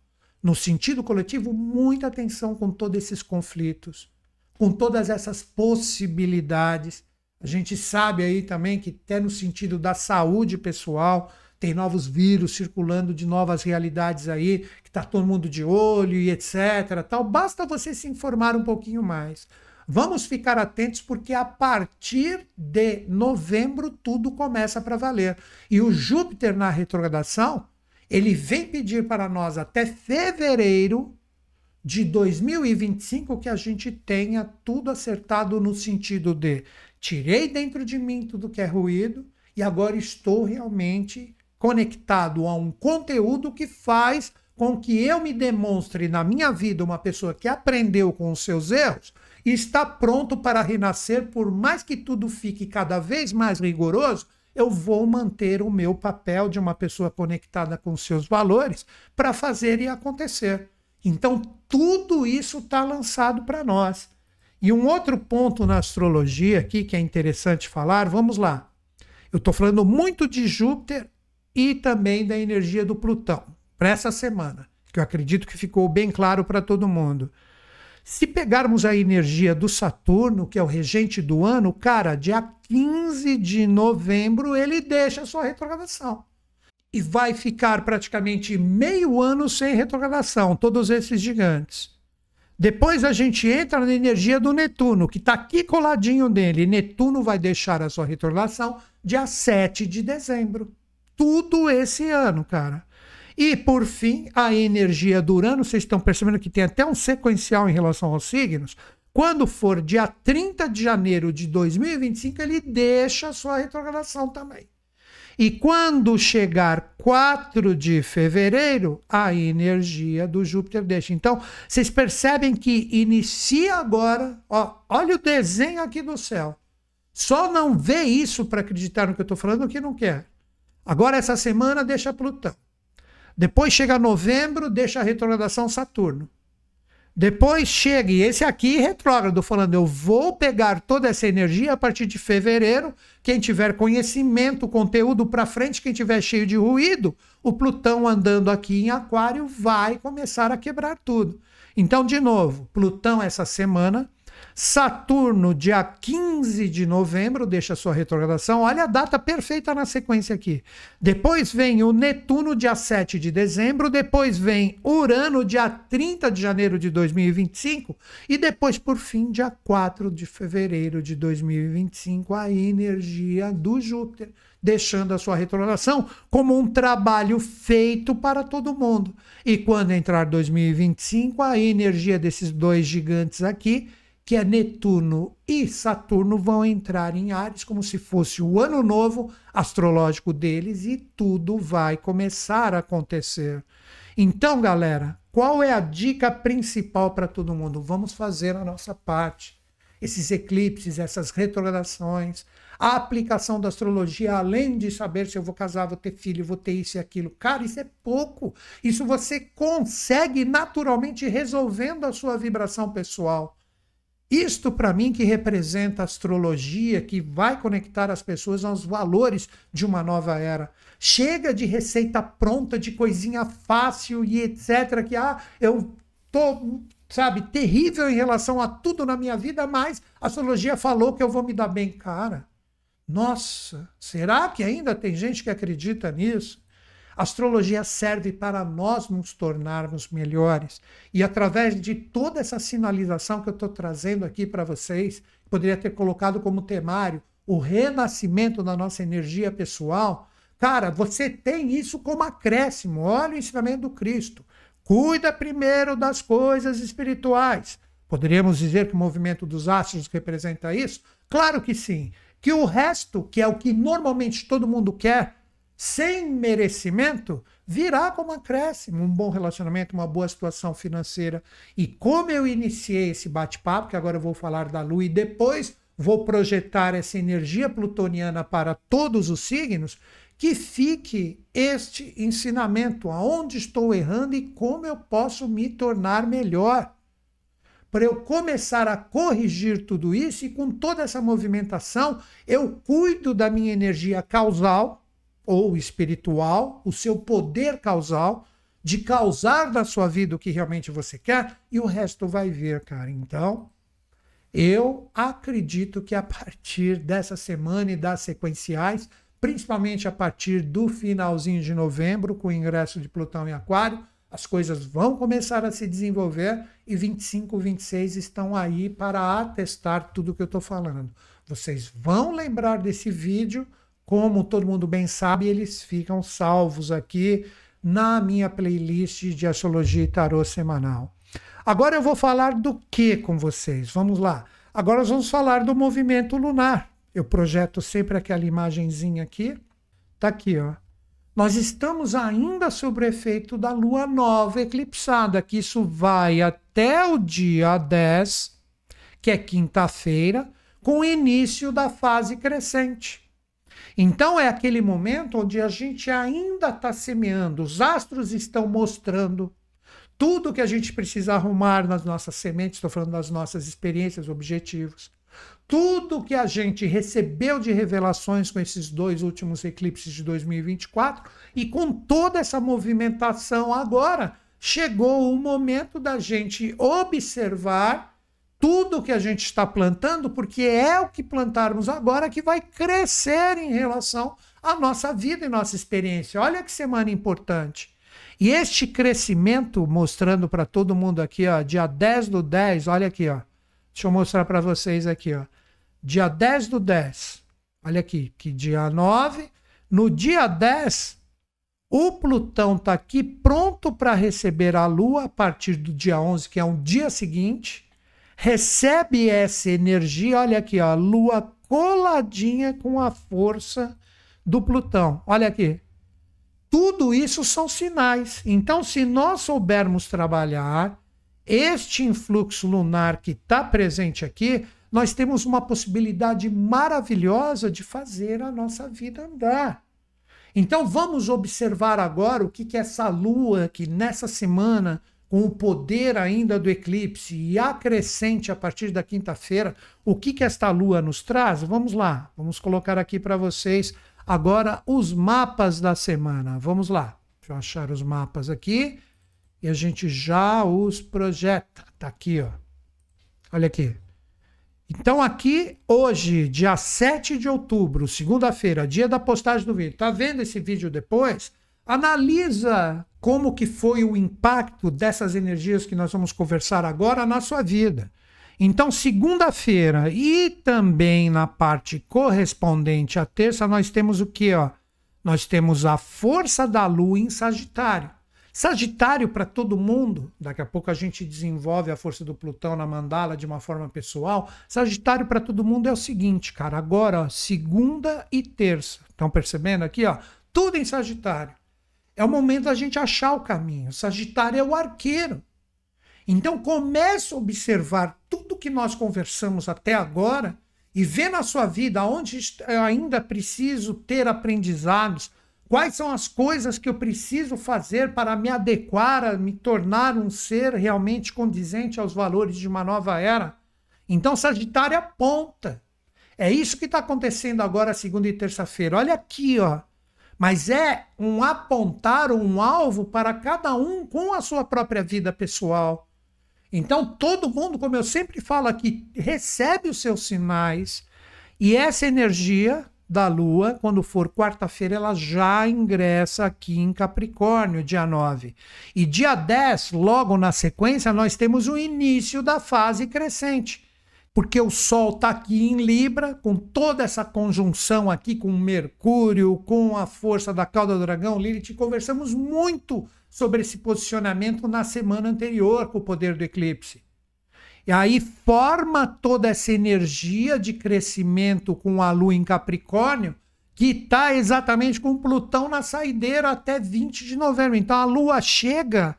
no sentido coletivo, muita atenção com todos esses conflitos, com todas essas possibilidades. A gente sabe aí também que, até no sentido da saúde pessoal, tem novos vírus circulando de novas realidades aí, que está todo mundo de olho e etc. Tal. Basta você se informar um pouquinho mais. Vamos ficar atentos porque a partir de novembro tudo começa para valer. E o Júpiter na retrogradação, ele vem pedir para nós até fevereiro de 2025 que a gente tenha tudo acertado no sentido de tirei dentro de mim tudo que é ruído e agora estou realmente conectado a um conteúdo que faz com que eu me demonstre na minha vida uma pessoa que aprendeu com os seus erros e está pronto para renascer, por mais que tudo fique cada vez mais rigoroso, eu vou manter o meu papel de uma pessoa conectada com seus valores para fazer e acontecer. Então, tudo isso está lançado para nós. E um outro ponto na astrologia aqui que é interessante falar, vamos lá. Eu estou falando muito de Júpiter e também da energia do Plutão para essa semana, que eu acredito que ficou bem claro para todo mundo. Se pegarmos a energia do Saturno, que é o regente do ano, cara, dia 15 de novembro ele deixa a sua retrogradação. E vai ficar praticamente meio ano sem retrogradação, todos esses gigantes. Depois a gente entra na energia do Netuno, que está aqui coladinho dele. Netuno vai deixar a sua retrogradação dia 7 de dezembro. Tudo esse ano, cara. E, por fim, a energia do Urano, vocês estão percebendo que tem até um sequencial em relação aos signos. Quando for dia 30 de janeiro de 2025, ele deixa a sua retrogradação também. E quando chegar 4 de fevereiro, a energia do Júpiter deixa. Então, vocês percebem que inicia agora, ó, olha o desenho aqui do céu. Só não vê isso para acreditar no que eu estou falando que não quer. Agora, essa semana, deixa Plutão. Depois chega novembro, deixa a retrogradação Saturno. Depois chega, e esse aqui retrógrado, falando, eu vou pegar toda essa energia a partir de fevereiro. Quem tiver conhecimento, conteúdo para frente, quem tiver cheio de ruído, o Plutão andando aqui em Aquário vai começar a quebrar tudo. Então, de novo, Plutão essa semana Saturno, dia 15 de novembro, deixa sua retrogradação. Olha a data perfeita na sequência aqui. Depois vem o Netuno, dia 7 de dezembro. Depois vem Urano, dia 30 de janeiro de 2025. E depois, por fim, dia 4 de fevereiro de 2025, a energia do Júpiter, deixando a sua retrogradação como um trabalho feito para todo mundo. E quando entrar 2025, a energia desses dois gigantes aqui que é Netuno e Saturno vão entrar em Ares como se fosse o ano novo astrológico deles e tudo vai começar a acontecer. Então, galera, qual é a dica principal para todo mundo? Vamos fazer a nossa parte. Esses eclipses, essas retrogradações, a aplicação da astrologia, além de saber se eu vou casar, vou ter filho, vou ter isso e aquilo. Cara, isso é pouco. Isso você consegue naturalmente resolvendo a sua vibração pessoal. Isto, para mim, que representa a astrologia, que vai conectar as pessoas aos valores de uma nova era. Chega de receita pronta, de coisinha fácil e etc. Que, ah, eu tô, sabe, terrível em relação a tudo na minha vida, mas a astrologia falou que eu vou me dar bem. Cara, nossa, será que ainda tem gente que acredita nisso? A astrologia serve para nós nos tornarmos melhores. E através de toda essa sinalização que eu estou trazendo aqui para vocês, poderia ter colocado como temário o renascimento da nossa energia pessoal. Cara, você tem isso como acréscimo. Olha o ensinamento do Cristo. Cuida primeiro das coisas espirituais. Poderíamos dizer que o movimento dos astros representa isso? Claro que sim. Que o resto, que é o que normalmente todo mundo quer, sem merecimento, virá como acréscimo, um bom relacionamento, uma boa situação financeira. E como eu iniciei esse bate-papo, que agora eu vou falar da Lua e depois vou projetar essa energia plutoniana para todos os signos, que fique este ensinamento, aonde estou errando e como eu posso me tornar melhor. Para eu começar a corrigir tudo isso e com toda essa movimentação, eu cuido da minha energia causal, ou espiritual, o seu poder causal, de causar na sua vida o que realmente você quer, e o resto vai vir, cara. Então, eu acredito que a partir dessa semana e das sequenciais, principalmente a partir do finalzinho de novembro, com o ingresso de Plutão em Aquário, as coisas vão começar a se desenvolver e 25, 26 estão aí para atestar tudo que eu estou falando. Vocês vão lembrar desse vídeo como todo mundo bem sabe, eles ficam salvos aqui na minha playlist de astrologia e tarô semanal. Agora eu vou falar do que com vocês? Vamos lá. Agora nós vamos falar do movimento lunar. Eu projeto sempre aquela imagenzinha aqui. Tá aqui, ó. Nós estamos ainda sob o efeito da lua nova eclipsada, que isso vai até o dia 10, que é quinta-feira, com o início da fase crescente. Então é aquele momento onde a gente ainda está semeando, os astros estão mostrando tudo que a gente precisa arrumar nas nossas sementes, estou falando das nossas experiências, objetivos. Tudo que a gente recebeu de revelações com esses dois últimos eclipses de 2024 e com toda essa movimentação agora, chegou o momento da gente observar tudo que a gente está plantando, porque é o que plantarmos agora que vai crescer em relação à nossa vida e nossa experiência. Olha que semana importante. E este crescimento, mostrando para todo mundo aqui, ó, dia 10 do 10, olha aqui, ó. Deixa eu mostrar para vocês aqui, ó. Dia 10 do 10. Olha aqui, que dia 9. No dia 10, o Plutão está aqui pronto para receber a Lua a partir do dia 11, que é um dia seguinte recebe essa energia, olha aqui, ó, Lua coladinha com a força do Plutão. Olha aqui. Tudo isso são sinais. Então, se nós soubermos trabalhar este influxo lunar que está presente aqui, nós temos uma possibilidade maravilhosa de fazer a nossa vida andar. Então, vamos observar agora o que, que essa lua que nessa semana com o poder ainda do eclipse e acrescente a partir da quinta-feira, o que, que esta lua nos traz? Vamos lá, vamos colocar aqui para vocês agora os mapas da semana. Vamos lá, deixa eu achar os mapas aqui e a gente já os projeta. Tá aqui, ó. Olha aqui. Então, aqui, hoje, dia 7 de outubro, segunda-feira, dia da postagem do vídeo. Tá vendo esse vídeo depois? Analisa como que foi o impacto dessas energias que nós vamos conversar agora na sua vida. Então, segunda-feira e também na parte correspondente à terça, nós temos o que? Nós temos a força da lua em Sagitário. Sagitário para todo mundo, daqui a pouco a gente desenvolve a força do Plutão na mandala de uma forma pessoal. Sagitário para todo mundo é o seguinte, cara, agora, ó, segunda e terça. Estão percebendo aqui, ó? Tudo em Sagitário. É o momento da gente achar o caminho. Sagitário é o arqueiro. Então comece a observar tudo que nós conversamos até agora e vê na sua vida onde eu ainda preciso ter aprendizados, quais são as coisas que eu preciso fazer para me adequar, a me tornar um ser realmente condizente aos valores de uma nova era. Então Sagitário aponta. É isso que está acontecendo agora, segunda e terça-feira. Olha aqui, ó mas é um apontar um alvo para cada um com a sua própria vida pessoal. Então, todo mundo, como eu sempre falo aqui, recebe os seus sinais e essa energia da Lua, quando for quarta-feira, ela já ingressa aqui em Capricórnio, dia 9. E dia 10, logo na sequência, nós temos o início da fase crescente. Porque o Sol está aqui em Libra, com toda essa conjunção aqui com Mercúrio, com a força da cauda do dragão, Lilith, conversamos muito sobre esse posicionamento na semana anterior com o poder do eclipse. E aí forma toda essa energia de crescimento com a Lua em Capricórnio, que está exatamente com Plutão na saideira até 20 de novembro. Então a Lua chega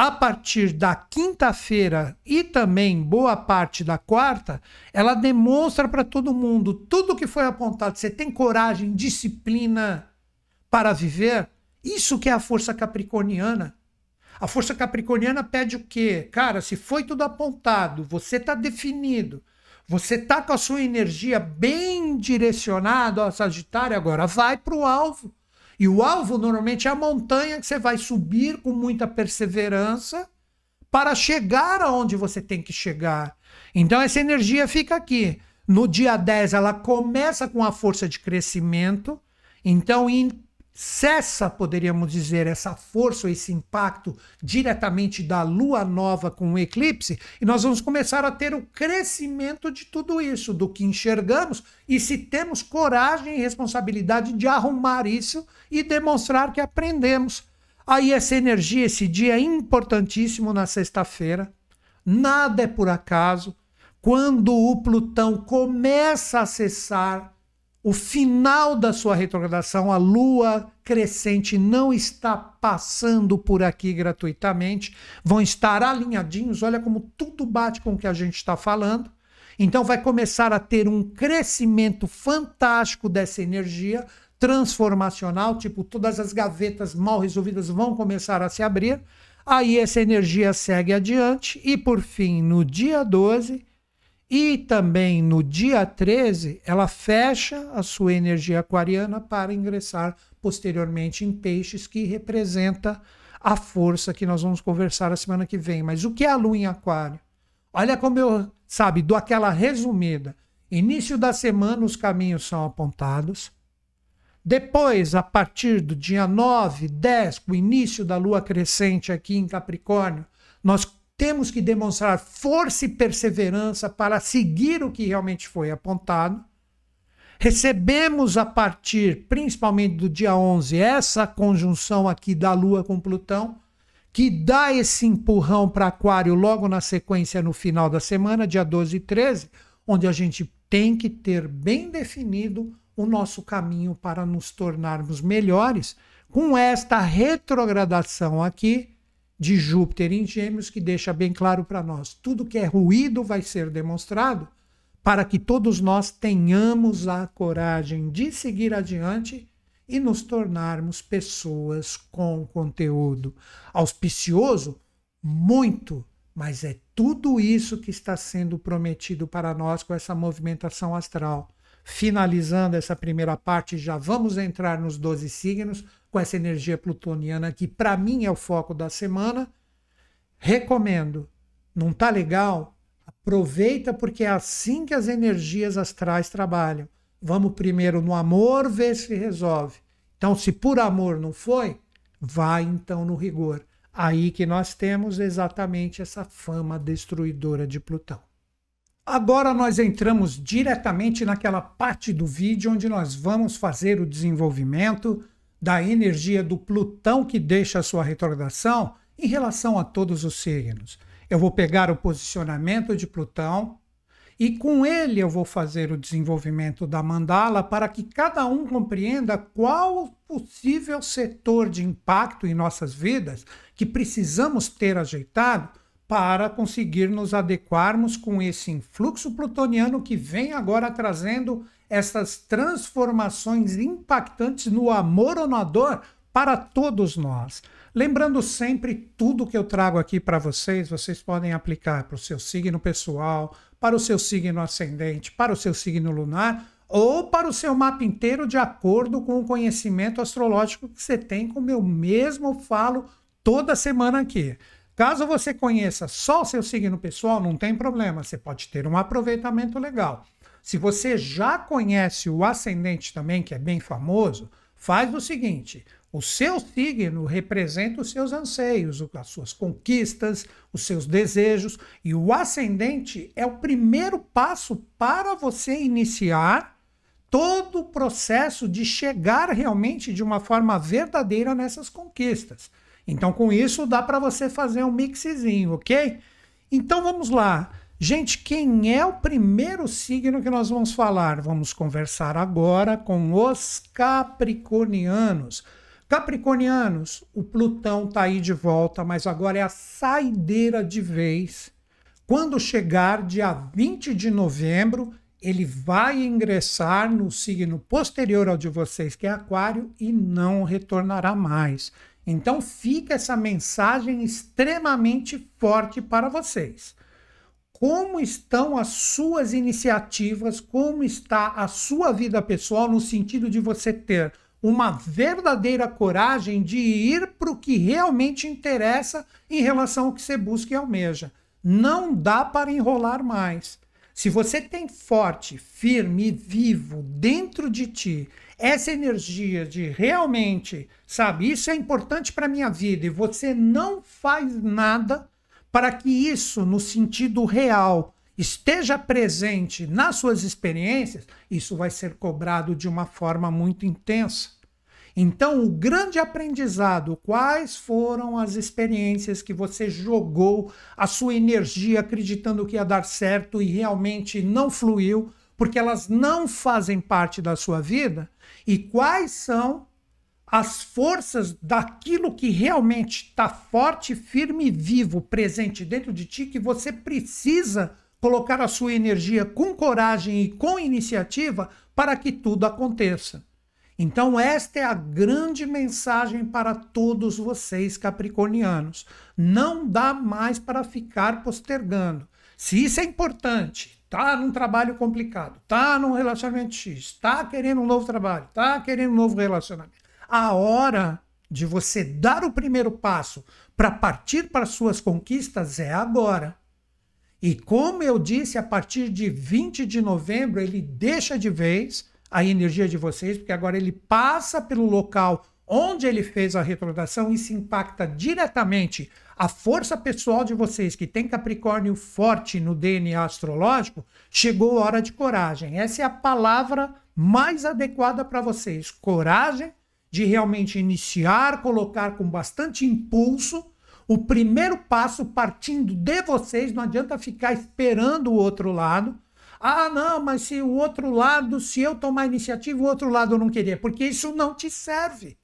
a partir da quinta-feira e também boa parte da quarta, ela demonstra para todo mundo tudo que foi apontado. Você tem coragem, disciplina para viver? Isso que é a força capricorniana. A força capricorniana pede o quê? Cara, se foi tudo apontado, você está definido, você está com a sua energia bem direcionada ao Sagitário, agora vai para o alvo. E o alvo normalmente é a montanha que você vai subir com muita perseverança para chegar aonde você tem que chegar. Então essa energia fica aqui. No dia 10 ela começa com a força de crescimento. Então, em cessa, poderíamos dizer, essa força, esse impacto diretamente da lua nova com o eclipse, e nós vamos começar a ter o crescimento de tudo isso, do que enxergamos, e se temos coragem e responsabilidade de arrumar isso e demonstrar que aprendemos. Aí essa energia, esse dia é importantíssimo na sexta-feira, nada é por acaso. Quando o Plutão começa a acessar o final da sua retrogradação, a lua crescente não está passando por aqui gratuitamente, vão estar alinhadinhos. Olha como tudo bate com o que a gente está falando. Então, vai começar a ter um crescimento fantástico dessa energia transformacional, tipo, todas as gavetas mal resolvidas vão começar a se abrir. Aí essa energia segue adiante e por fim, no dia 12, e também no dia 13, ela fecha a sua energia aquariana para ingressar posteriormente em peixes, que representa a força que nós vamos conversar a semana que vem. Mas o que é a lua em aquário? Olha como eu, sabe, dou aquela resumida. Início da semana, os caminhos são apontados. Depois, a partir do dia 9, 10, com o início da lua crescente aqui em Capricórnio, nós temos que demonstrar força e perseverança para seguir o que realmente foi apontado. Recebemos a partir, principalmente do dia 11, essa conjunção aqui da Lua com Plutão, que dá esse empurrão para Aquário logo na sequência no final da semana, dia 12 e 13, onde a gente tem que ter bem definido o nosso caminho para nos tornarmos melhores com esta retrogradação aqui de Júpiter em Gêmeos, que deixa bem claro para nós: tudo que é ruído vai ser demonstrado para que todos nós tenhamos a coragem de seguir adiante e nos tornarmos pessoas com conteúdo. Auspicioso? Muito, mas é tudo isso que está sendo prometido para nós com essa movimentação astral. Finalizando essa primeira parte, já vamos entrar nos 12 signos com essa energia plutoniana que para mim é o foco da semana. Recomendo. Não tá legal? Aproveita porque é assim que as energias astrais trabalham. Vamos primeiro no amor ver se resolve. Então, se por amor não foi, vai então no rigor. Aí que nós temos exatamente essa fama destruidora de Plutão. Agora nós entramos diretamente naquela parte do vídeo onde nós vamos fazer o desenvolvimento da energia do Plutão que deixa a sua retrogradação em relação a todos os signos. Eu vou pegar o posicionamento de Plutão e com ele eu vou fazer o desenvolvimento da mandala para que cada um compreenda qual possível setor de impacto em nossas vidas que precisamos ter ajeitado para conseguir nos adequarmos com esse influxo plutoniano que vem agora trazendo essas transformações impactantes no amor ou na dor para todos nós. Lembrando sempre, tudo que eu trago aqui para vocês, vocês podem aplicar para o seu signo pessoal, para o seu signo ascendente, para o seu signo lunar ou para o seu mapa inteiro de acordo com o conhecimento astrológico que você tem, como eu mesmo falo toda semana aqui. Caso você conheça só o seu signo pessoal, não tem problema, você pode ter um aproveitamento legal. Se você já conhece o ascendente também, que é bem famoso, faz o seguinte: o seu signo representa os seus anseios, as suas conquistas, os seus desejos, e o ascendente é o primeiro passo para você iniciar todo o processo de chegar realmente de uma forma verdadeira nessas conquistas. Então, com isso, dá para você fazer um mixzinho, ok? Então, vamos lá. Gente, quem é o primeiro signo que nós vamos falar? Vamos conversar agora com os capricornianos. Capricornianos, o Plutão está aí de volta, mas agora é a saideira de vez. Quando chegar dia 20 de novembro, ele vai ingressar no signo posterior ao de vocês, que é Aquário, e não retornará mais. Então fica essa mensagem extremamente forte para vocês. Como estão as suas iniciativas? Como está a sua vida pessoal no sentido de você ter uma verdadeira coragem de ir para o que realmente interessa em relação ao que você busca e almeja. Não dá para enrolar mais. Se você tem forte, firme e vivo dentro de ti essa energia de realmente, sabe, isso é importante para a minha vida e você não faz nada para que isso, no sentido real, esteja presente nas suas experiências, isso vai ser cobrado de uma forma muito intensa. Então, o grande aprendizado, quais foram as experiências que você jogou a sua energia acreditando que ia dar certo e realmente não fluiu, porque elas não fazem parte da sua vida? E quais são as forças daquilo que realmente está forte, firme e vivo, presente dentro de ti, que você precisa colocar a sua energia com coragem e com iniciativa para que tudo aconteça. Então, esta é a grande mensagem para todos vocês capricornianos. Não dá mais para ficar postergando. Se isso é importante, tá num trabalho complicado, tá num relacionamento X, tá querendo um novo trabalho, tá querendo um novo relacionamento. A hora de você dar o primeiro passo para partir para suas conquistas é agora. E como eu disse, a partir de 20 de novembro ele deixa de vez a energia de vocês, porque agora ele passa pelo local onde ele fez a retrogradação, isso impacta diretamente a força pessoal de vocês, que tem Capricórnio forte no DNA astrológico, chegou a hora de coragem. Essa é a palavra mais adequada para vocês. Coragem de realmente iniciar, colocar com bastante impulso o primeiro passo partindo de vocês, não adianta ficar esperando o outro lado. Ah, não, mas se o outro lado, se eu tomar iniciativa, o outro lado não querer, porque isso não te serve.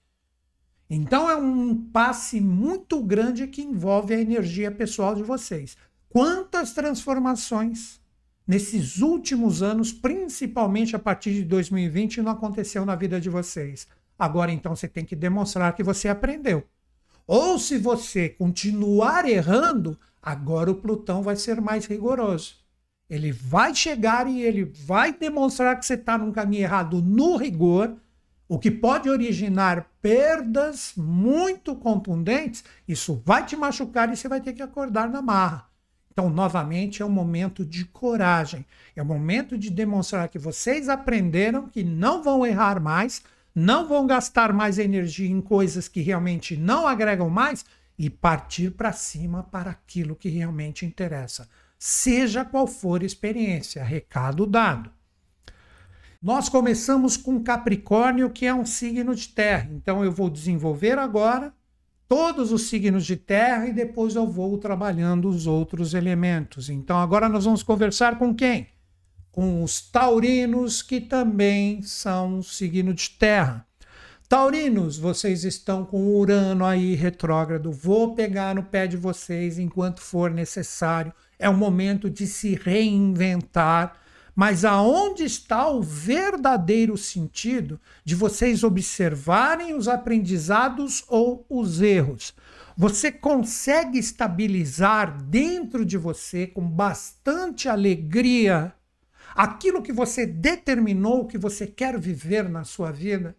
Então é um passe muito grande que envolve a energia pessoal de vocês. Quantas transformações nesses últimos anos, principalmente a partir de 2020, não aconteceu na vida de vocês? Agora então você tem que demonstrar que você aprendeu. Ou se você continuar errando, agora o Plutão vai ser mais rigoroso. Ele vai chegar e ele vai demonstrar que você está num caminho errado no rigor, o que pode originar perdas muito contundentes. Isso vai te machucar e você vai ter que acordar na marra. Então, novamente, é um momento de coragem. É um momento de demonstrar que vocês aprenderam que não vão errar mais, não vão gastar mais energia em coisas que realmente não agregam mais e partir para cima para aquilo que realmente interessa, seja qual for a experiência. Recado dado. Nós começamos com Capricórnio, que é um signo de terra. Então eu vou desenvolver agora todos os signos de terra e depois eu vou trabalhando os outros elementos. Então agora nós vamos conversar com quem? Com os taurinos, que também são um signo de terra. Taurinos, vocês estão com Urano aí retrógrado. Vou pegar no pé de vocês enquanto for necessário. É o momento de se reinventar. Mas aonde está o verdadeiro sentido de vocês observarem os aprendizados ou os erros? Você consegue estabilizar dentro de você com bastante alegria aquilo que você determinou que você quer viver na sua vida.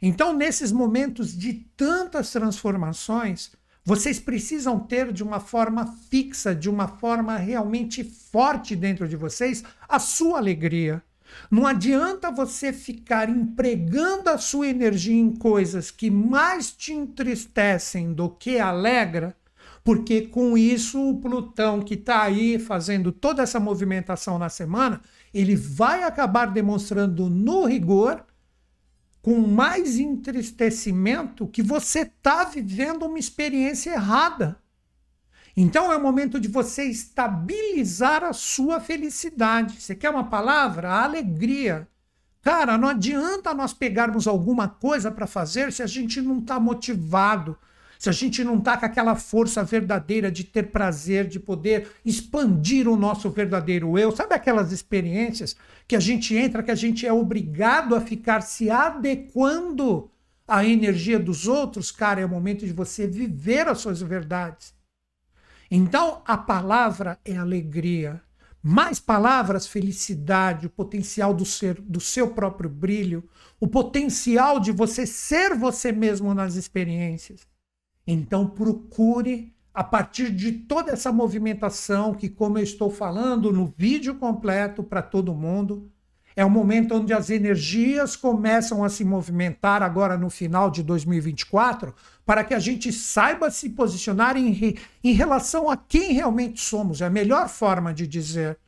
Então, nesses momentos de tantas transformações, vocês precisam ter de uma forma fixa, de uma forma realmente forte dentro de vocês, a sua alegria. Não adianta você ficar empregando a sua energia em coisas que mais te entristecem do que alegra, porque com isso o Plutão que está aí fazendo toda essa movimentação na semana, ele vai acabar demonstrando no rigor com mais entristecimento que você está vivendo uma experiência errada. Então é o momento de você estabilizar a sua felicidade. Você quer uma palavra? A alegria. Cara, não adianta nós pegarmos alguma coisa para fazer se a gente não está motivado, se a gente não está com aquela força verdadeira de ter prazer, de poder expandir o nosso verdadeiro eu, sabe aquelas experiências que a gente entra, que a gente é obrigado a ficar se adequando à energia dos outros? Cara, é o momento de você viver as suas verdades. Então, a palavra é alegria. Mais palavras, felicidade, o potencial do ser, do seu próprio brilho, o potencial de você ser você mesmo nas experiências. Então procure a partir de toda essa movimentação que, como eu estou falando no vídeo completo para todo mundo, é o momento onde as energias começam a se movimentar agora no final de 2024, para que a gente saiba se posicionar em, em relação a quem realmente somos. É a melhor forma de dizer.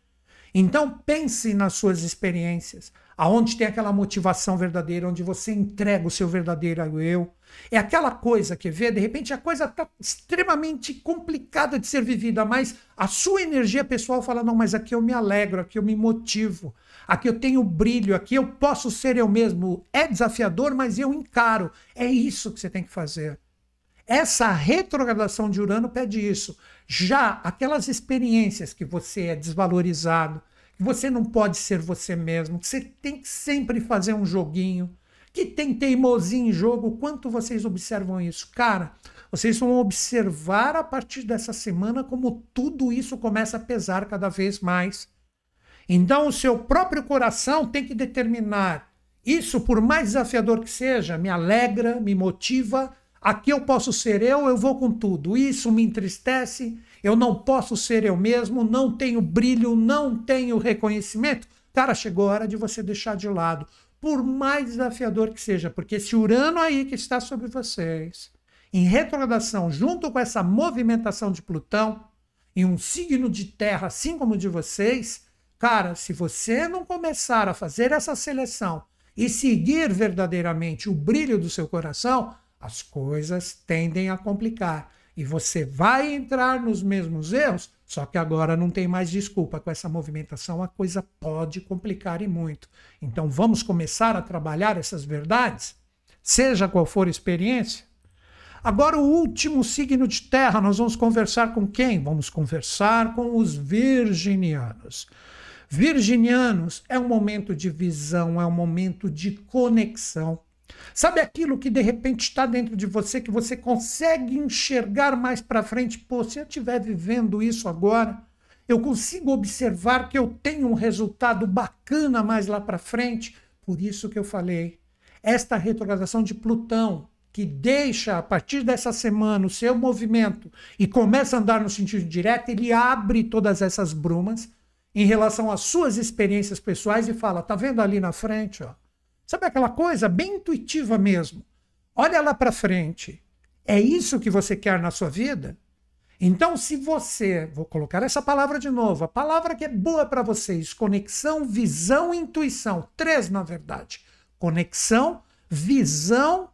Então pense nas suas experiências, aonde tem aquela motivação verdadeira, onde você entrega o seu verdadeiro eu, é aquela coisa que vê, de repente a coisa está extremamente complicada de ser vivida, mas a sua energia pessoal fala: não, mas aqui eu me alegro, aqui eu me motivo, aqui eu tenho brilho, aqui eu posso ser eu mesmo. É desafiador, mas eu encaro. É isso que você tem que fazer. Essa retrogradação de Urano pede isso. Já aquelas experiências que você é desvalorizado, que você não pode ser você mesmo, que você tem que sempre fazer um joguinho que tem teimosia em jogo. Quanto vocês observam isso? Cara, vocês vão observar a partir dessa semana como tudo isso começa a pesar cada vez mais. Então, o seu próprio coração tem que determinar isso, por mais desafiador que seja, me alegra, me motiva. Aqui eu posso ser eu, eu vou com tudo. Isso me entristece, eu não posso ser eu mesmo, não tenho brilho, não tenho reconhecimento. Cara, chegou a hora de você deixar de lado por mais desafiador que seja, porque esse Urano aí que está sobre vocês, em retrogradação, junto com essa movimentação de Plutão, em um signo de terra, assim como o de vocês, cara, se você não começar a fazer essa seleção e seguir verdadeiramente o brilho do seu coração, as coisas tendem a complicar. E você vai entrar nos mesmos erros só que agora não tem mais desculpa. Com essa movimentação, a coisa pode complicar e muito. Então vamos começar a trabalhar essas verdades, seja qual for a experiência. Agora, o último signo de terra, nós vamos conversar com quem? Vamos conversar com os virginianos. Virginianos é um momento de visão, é um momento de conexão. Sabe aquilo que de repente está dentro de você, que você consegue enxergar mais para frente? Pô, se eu estiver vivendo isso agora, eu consigo observar que eu tenho um resultado bacana mais lá para frente. Por isso que eu falei, esta retrogradação de Plutão, que deixa a partir dessa semana o seu movimento e começa a andar no sentido direto, ele abre todas essas brumas em relação às suas experiências pessoais e fala: tá vendo ali na frente, ó? Sabe aquela coisa bem intuitiva mesmo? Olha lá para frente. É isso que você quer na sua vida? Então, se você, vou colocar essa palavra de novo, a palavra que é boa para vocês, conexão, visão, intuição, três na verdade. Conexão, visão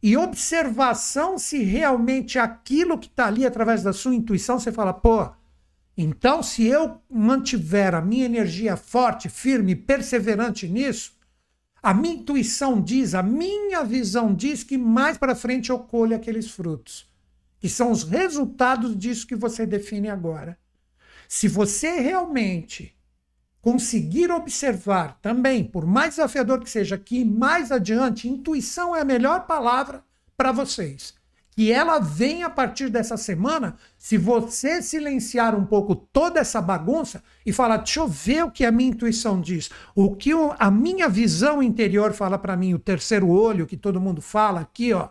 e observação se realmente aquilo que está ali através da sua intuição, você fala, pô, então se eu mantiver a minha energia forte, firme, perseverante nisso, a minha intuição diz, a minha visão diz que mais para frente eu colho aqueles frutos, que são os resultados disso que você define agora. Se você realmente conseguir observar também, por mais desafiador que seja, que mais adiante, intuição é a melhor palavra para vocês que ela vem a partir dessa semana, se você silenciar um pouco toda essa bagunça e falar, deixa eu ver o que a minha intuição diz, o que a minha visão interior fala para mim, o terceiro olho que todo mundo fala aqui, ó.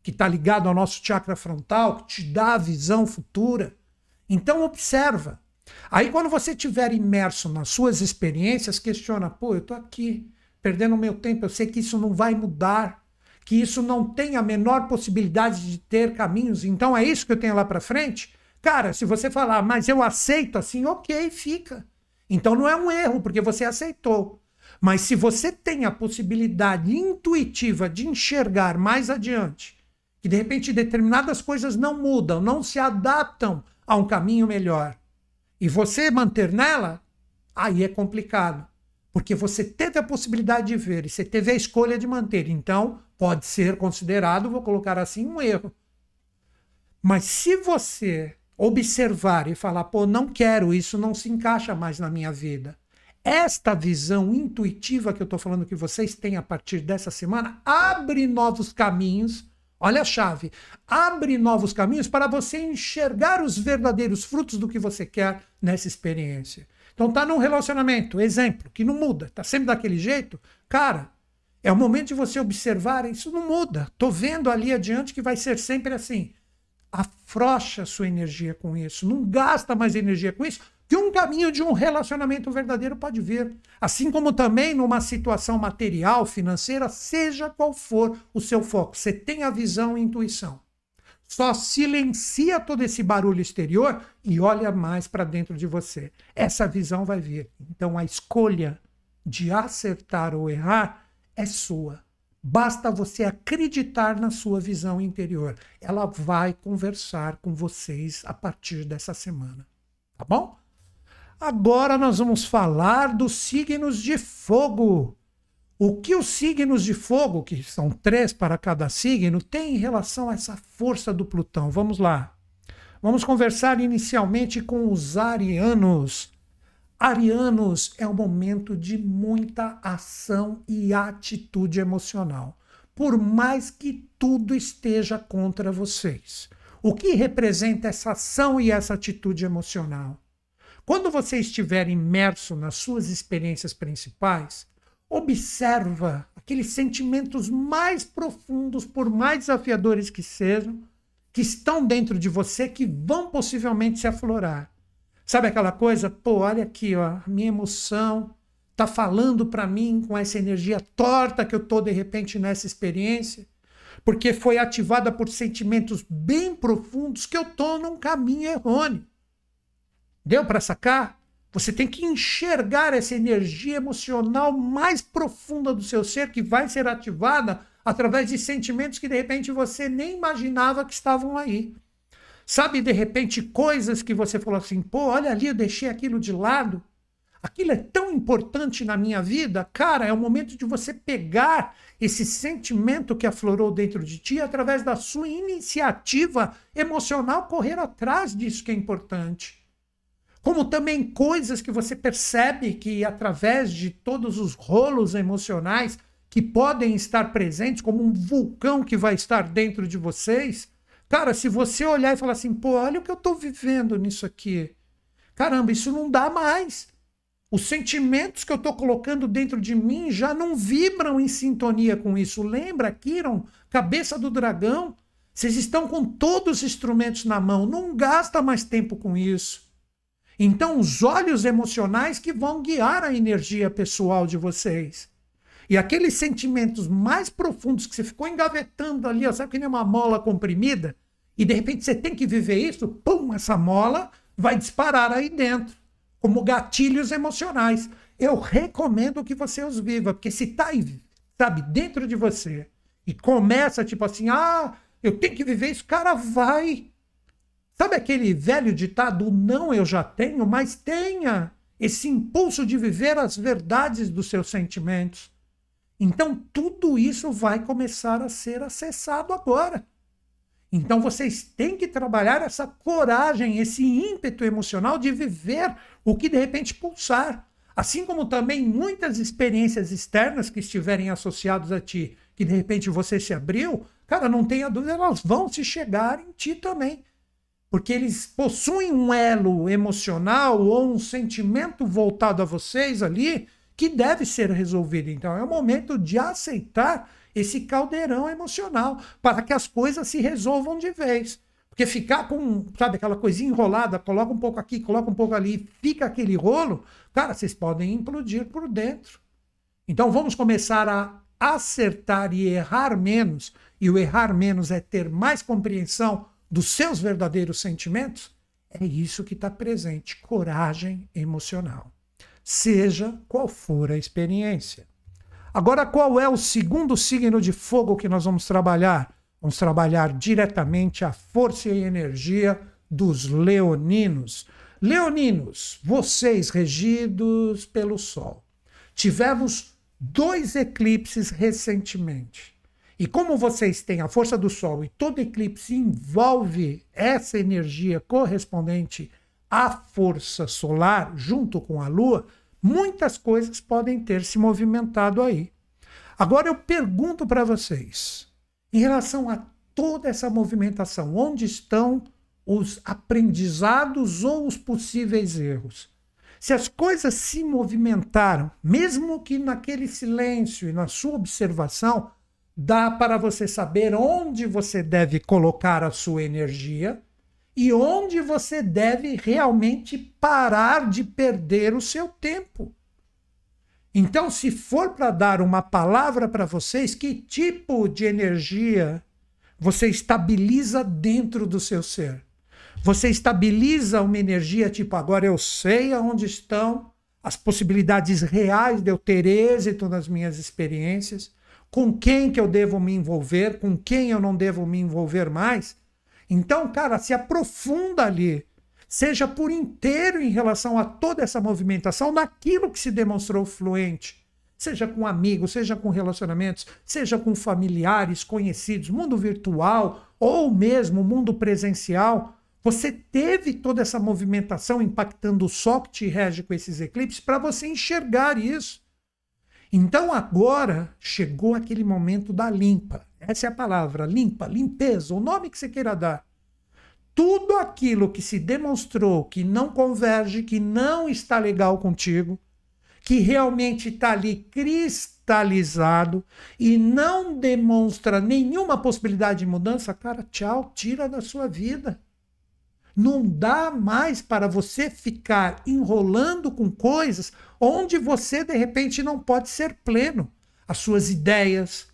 que está ligado ao nosso chakra frontal, que te dá a visão futura. Então observa. Aí quando você estiver imerso nas suas experiências, questiona, pô, eu estou aqui, perdendo meu tempo, eu sei que isso não vai mudar, que isso não tem a menor possibilidade de ter caminhos, então é isso que eu tenho lá para frente? Cara, se você falar, mas eu aceito assim, ok, fica. Então não é um erro, porque você aceitou. Mas se você tem a possibilidade intuitiva de enxergar mais adiante, que de repente determinadas coisas não mudam, não se adaptam a um caminho melhor, e você manter nela, aí é complicado. Porque você teve a possibilidade de ver e você teve a escolha de manter. Então, pode ser considerado, vou colocar assim, um erro. Mas se você observar e falar, pô, não quero, isso não se encaixa mais na minha vida. Esta visão intuitiva que eu estou falando que vocês têm a partir dessa semana abre novos caminhos. Olha a chave. Abre novos caminhos para você enxergar os verdadeiros frutos do que você quer nessa experiência. Então tá num relacionamento, exemplo, que não muda, tá sempre daquele jeito, cara, é o momento de você observar, isso não muda. Tô vendo ali adiante que vai ser sempre assim afrocha sua energia com isso, não gasta mais energia com isso, que um caminho de um relacionamento verdadeiro pode vir. Assim como também numa situação material, financeira, seja qual for o seu foco, você tem a visão e a intuição. Só silencia todo esse barulho exterior e olha mais para dentro de você. Essa visão vai vir. Então a escolha de acertar ou errar é sua. Basta você acreditar na sua visão interior. Ela vai conversar com vocês a partir dessa semana. Tá bom? Agora nós vamos falar dos signos de fogo. O que os signos de fogo, que são três para cada signo, têm em relação a essa força do Plutão? Vamos lá. Vamos conversar inicialmente com os arianos. Arianos é um momento de muita ação e atitude emocional, por mais que tudo esteja contra vocês. O que representa essa ação e essa atitude emocional? Quando você estiver imerso nas suas experiências principais, observa aqueles sentimentos mais profundos, por mais desafiadores que sejam, que estão dentro de você, que vão possivelmente se aflorar. Sabe aquela coisa? Pô, olha aqui, ó, minha emoção tá falando para mim com essa energia torta que eu tô de repente nessa experiência, porque foi ativada por sentimentos bem profundos que eu tô num caminho errôneo. Deu para sacar? Você tem que enxergar essa energia emocional mais profunda do seu ser que vai ser ativada através de sentimentos que de repente você nem imaginava que estavam aí. Sabe, de repente, coisas que você falou assim, pô, olha ali, eu deixei aquilo de lado. Aquilo é tão importante na minha vida. Cara, é o momento de você pegar esse sentimento que aflorou dentro de ti através da sua iniciativa emocional, correr atrás disso que é importante. Como também coisas que você percebe que através de todos os rolos emocionais que podem estar presentes, como um vulcão que vai estar dentro de vocês, Cara, se você olhar e falar assim, pô, olha o que eu estou vivendo nisso aqui. Caramba, isso não dá mais. Os sentimentos que eu estou colocando dentro de mim já não vibram em sintonia com isso. Lembra, Kiron, cabeça do dragão? Vocês estão com todos os instrumentos na mão. Não gasta mais tempo com isso. Então, os olhos emocionais que vão guiar a energia pessoal de vocês. E aqueles sentimentos mais profundos que você ficou engavetando ali, ó, sabe que nem uma mola comprimida? E de repente você tem que viver isso, pum, essa mola vai disparar aí dentro, como gatilhos emocionais. Eu recomendo que você os viva, porque se tá aí, sabe, dentro de você e começa tipo assim, ah, eu tenho que viver isso, cara, vai. Sabe aquele velho ditado, não eu já tenho, mas tenha esse impulso de viver as verdades dos seus sentimentos. Então, tudo isso vai começar a ser acessado agora. Então, vocês têm que trabalhar essa coragem, esse ímpeto emocional de viver o que de repente pulsar. Assim como também muitas experiências externas que estiverem associadas a ti, que de repente você se abriu, cara, não tenha dúvida, elas vão se chegar em ti também. Porque eles possuem um elo emocional ou um sentimento voltado a vocês ali que deve ser resolvido. Então é o momento de aceitar esse caldeirão emocional, para que as coisas se resolvam de vez. Porque ficar com, sabe, aquela coisinha enrolada, coloca um pouco aqui, coloca um pouco ali, fica aquele rolo, cara, vocês podem implodir por dentro. Então vamos começar a acertar e errar menos, e o errar menos é ter mais compreensão dos seus verdadeiros sentimentos. É isso que está presente, coragem emocional. Seja qual for a experiência. Agora, qual é o segundo signo de fogo que nós vamos trabalhar? Vamos trabalhar diretamente a força e energia dos leoninos. Leoninos, vocês regidos pelo Sol. Tivemos dois eclipses recentemente. E como vocês têm a força do Sol e todo eclipse envolve essa energia correspondente à força solar junto com a Lua, muitas coisas podem ter se movimentado aí. Agora eu pergunto para vocês: em relação a toda essa movimentação, onde estão os aprendizados ou os possíveis erros? Se as coisas se movimentaram, mesmo que naquele silêncio e na sua observação, dá para você saber onde você deve colocar a sua energia e onde você deve realmente parar de perder o seu tempo. Então, se for para dar uma palavra para vocês, que tipo de energia você estabiliza dentro do seu ser? Você estabiliza uma energia tipo, agora eu sei aonde estão as possibilidades reais de eu ter êxito nas minhas experiências, com quem que eu devo me envolver, com quem eu não devo me envolver mais. Então, cara, se aprofunda ali seja por inteiro em relação a toda essa movimentação naquilo que se demonstrou fluente. Seja com amigos, seja com relacionamentos, seja com familiares, conhecidos, mundo virtual ou mesmo mundo presencial. Você teve toda essa movimentação impactando o Sol que te rege com esses eclipses para você enxergar isso. Então agora chegou aquele momento da limpa. Essa é a palavra, limpa, limpeza, o nome que você queira dar tudo aquilo que se demonstrou que não converge, que não está legal contigo, que realmente está ali cristalizado e não demonstra nenhuma possibilidade de mudança, cara, tchau, tira da sua vida. Não dá mais para você ficar enrolando com coisas onde você de repente não pode ser pleno. As suas ideias,